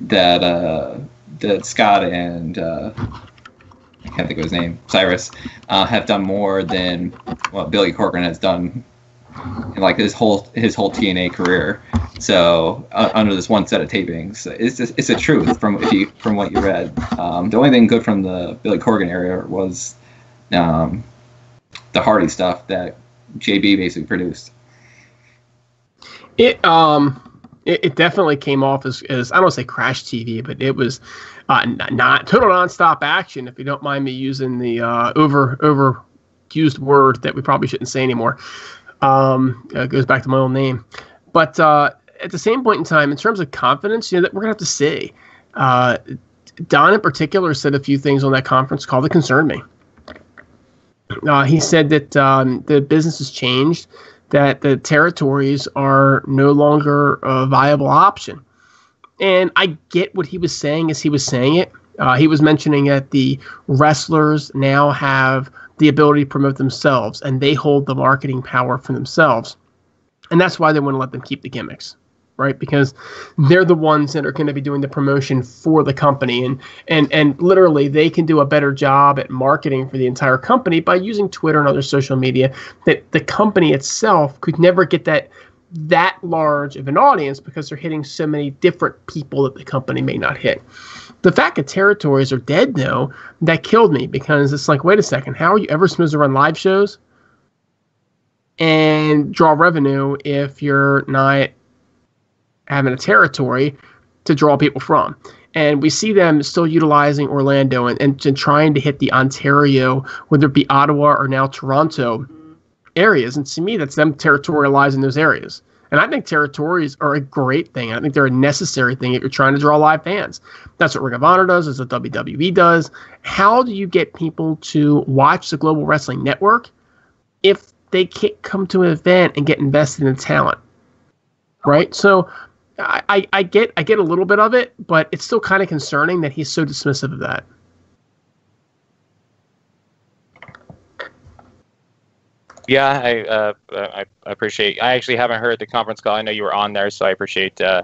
that uh, that Scott and uh, I can't think of his name, Cyrus, uh, have done more than what Billy Corgan has done in like his whole his whole TNA career. So uh, under this one set of tapings, it's just, it's a truth from if you from what you read. Um, the only thing good from the Billy Corgan area was um, the Hardy stuff that JB basically produced. It um it, it definitely came off as, as I don't say crash TV, but it was uh, not, not total nonstop action. If you don't mind me using the uh, over over used word that we probably shouldn't say anymore. Um, it goes back to my own name, but uh, at the same point in time, in terms of confidence, you know that we're gonna have to see. Uh, Don in particular said a few things on that conference call that concerned me. Uh, he said that um, the business has changed, that the territories are no longer a viable option. And I get what he was saying as he was saying it. Uh, he was mentioning that the wrestlers now have the ability to promote themselves and they hold the marketing power for themselves. And that's why they want to let them keep the gimmicks right? Because they're the ones that are going to be doing the promotion for the company, and and and literally they can do a better job at marketing for the entire company by using Twitter and other social media that the company itself could never get that that large of an audience because they're hitting so many different people that the company may not hit. The fact that territories are dead now, that killed me because it's like, wait a second, how are you ever supposed to run live shows and draw revenue if you're not having a territory to draw people from. And we see them still utilizing Orlando and, and, and trying to hit the Ontario, whether it be Ottawa or now Toronto areas. And to me, that's them territorializing those areas. And I think territories are a great thing. I think they're a necessary thing if you're trying to draw live fans. That's what Ring of Honor does, is what WWE does. How do you get people to watch the Global Wrestling Network if they can't come to an event and get invested in the talent? Right? So I, I, I get I get a little bit of it, but it's still kind of concerning that he's so dismissive of that. Yeah, I, uh, I appreciate. I actually haven't heard the conference call. I know you were on there, so I appreciate uh,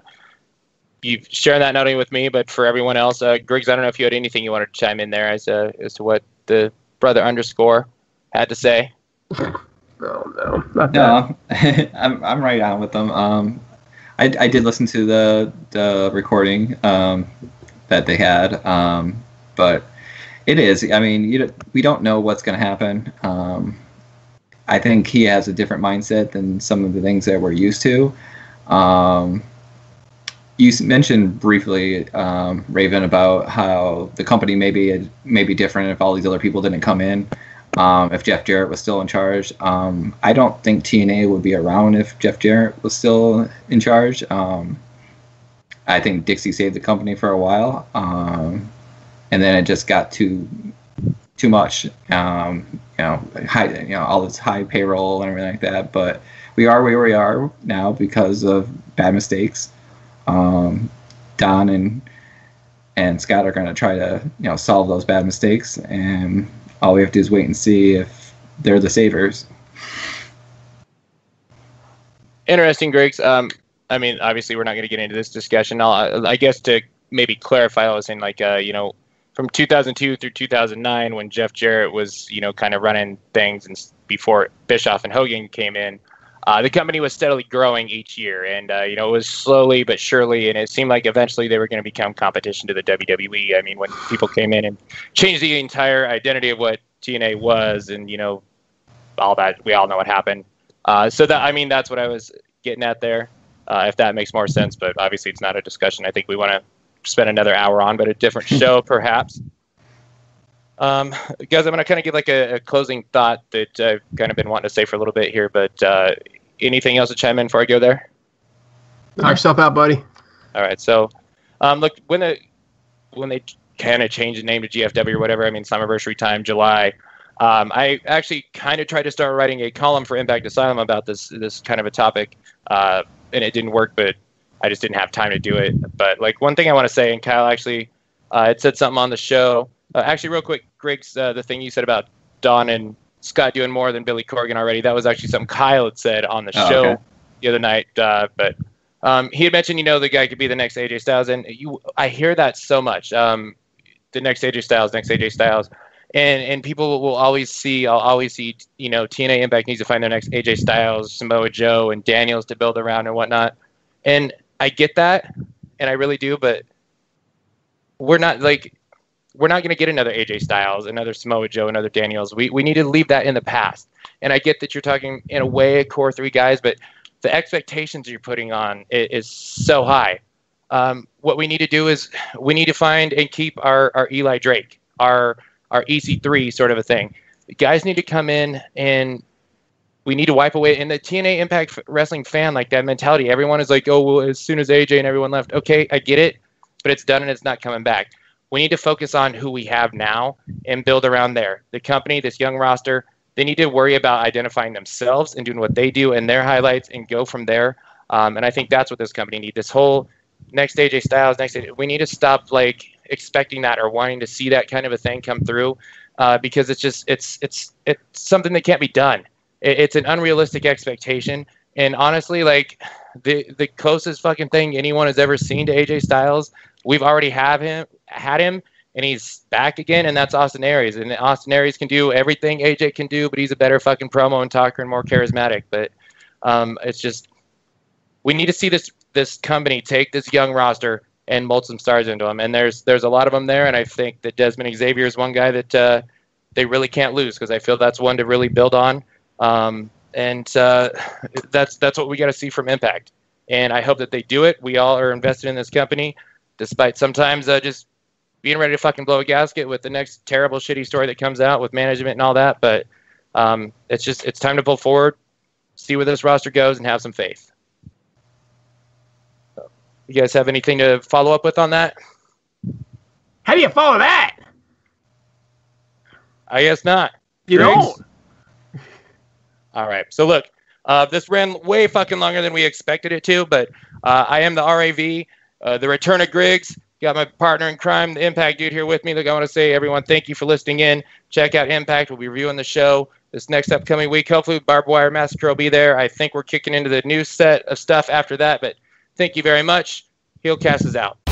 you sharing that not only with me but for everyone else. Uh, Griggs, I don't know if you had anything you wanted to chime in there as uh, as to what the brother underscore had to say. No, no, not no. I'm I'm right on with them. Um, I, I did listen to the the recording um, that they had, um, but it is. I mean, you we don't know what's going to happen. Um, I think he has a different mindset than some of the things that we're used to. Um, you mentioned briefly, um, Raven, about how the company may be, may be different if all these other people didn't come in. Um, if Jeff Jarrett was still in charge, um, I don't think TNA would be around if Jeff Jarrett was still in charge. Um, I think Dixie saved the company for a while, um, and then it just got too too much. Um, you know, high, you know, all this high payroll and everything like that. But we are where we are now because of bad mistakes. Um, Don and and Scott are going to try to you know solve those bad mistakes, and all we have to do is wait and see if they're the savers. Interesting, Griggs. Um, I mean, obviously, we're not going to get into this discussion. I'll, I guess to maybe clarify, I was saying like, uh, you know, from 2002 through 2009 when Jeff Jarrett was, you know, kind of running things and before Bischoff and Hogan came in, uh, the company was steadily growing each year, and uh, you know it was slowly but surely, and it seemed like eventually they were going to become competition to the WWE. I mean, when people came in and changed the entire identity of what TNA was, and you know all that, we all know what happened. Uh, so that I mean, that's what I was getting at there. Uh, if that makes more sense, but obviously it's not a discussion. I think we want to spend another hour on, but a different show perhaps. Um, guys, I'm going to kind of give like a, a, closing thought that I've kind of been wanting to say for a little bit here, but uh, anything else to chime in before I go there? Knock yourself out, buddy. All right. So, um, look, when the when they kind of changed the name to GFW or whatever, I mean, Slammiversary time, July. Um, I actually kind of tried to start writing a column for Impact Asylum about this this kind of a topic, uh, and it didn't work. But I just didn't have time to do it. But like one thing I want to say, and Kyle actually uh, had said something on the show. Uh, actually, real quick, Griggs, uh, the thing you said about Don and Scott doing more than Billy Corgan already, that was actually something Kyle had said on the oh, show okay. the other night. Uh, but um, he had mentioned, you know, the guy could be the next AJ Styles, and you, I hear that so much. Um, the next AJ Styles, next AJ Styles, and and people will always see, I'll always see, you know, TNA Impact needs to find their next AJ Styles, Samoa Joe, and Daniels to build around and whatnot. And I get that, and I really do, but we're not like we're not going to get another AJ Styles, another Samoa Joe, another Daniels. We we need to leave that in the past. And I get that you're talking in a way core three guys, but the expectations you're putting on is, is so high. Um, what we need to do is we need to find and keep our, our Eli Drake, our our EC3 sort of a thing. Guys need to come in and we need to wipe away. And the TNA Impact Wrestling fan, like that mentality, everyone is like, oh, well, as soon as AJ and everyone left, okay, I get it, but it's done and it's not coming back. We need to focus on who we have now and build around there. The company, this young roster, they need to worry about identifying themselves and doing what they do and their highlights and go from there. Um, and I think that's what this company needs. This whole next AJ Styles, next AJ, we need to stop like expecting that or wanting to see that kind of a thing come through uh, because it's just it's it's it's something that can't be done it's an unrealistic expectation. And honestly, like the the closest fucking thing anyone has ever seen to AJ Styles, we've already have him had him, and he's back again, and that's Austin Aries. And Austin Aries can do everything AJ can do, but he's a better fucking promo and talker and more charismatic. But um, it's just we need to see this this company take this young roster and mold some stars into them. And there's there's a lot of them there, and I think that Dezmond Xavier is one guy that uh, they really can't lose because I feel that's one to really build on. Um, and uh, that's that's what we got to see from Impact. And I hope that they do it. We all are invested in this company, despite sometimes uh, just being ready to fucking blow a gasket with the next terrible, shitty story that comes out with management and all that. But um, it's just it's time to pull forward, see where this roster goes, and have some faith. You guys have anything to follow up with on that? How do you follow that? I guess not. You Griggs? don't. All right. So look, uh, this ran way fucking longer than we expected it to, but uh, I am the RAV, uh, the return of Griggs. Got my partner in crime, the Impact dude, here with me. Look, I want to say, everyone, thank you for listening in. Check out Impact. We'll be reviewing the show this next upcoming week. Hopefully, Barbed Wire Massacre will be there. I think we're kicking into the new set of stuff after that, but thank you very much. Heelcast is out.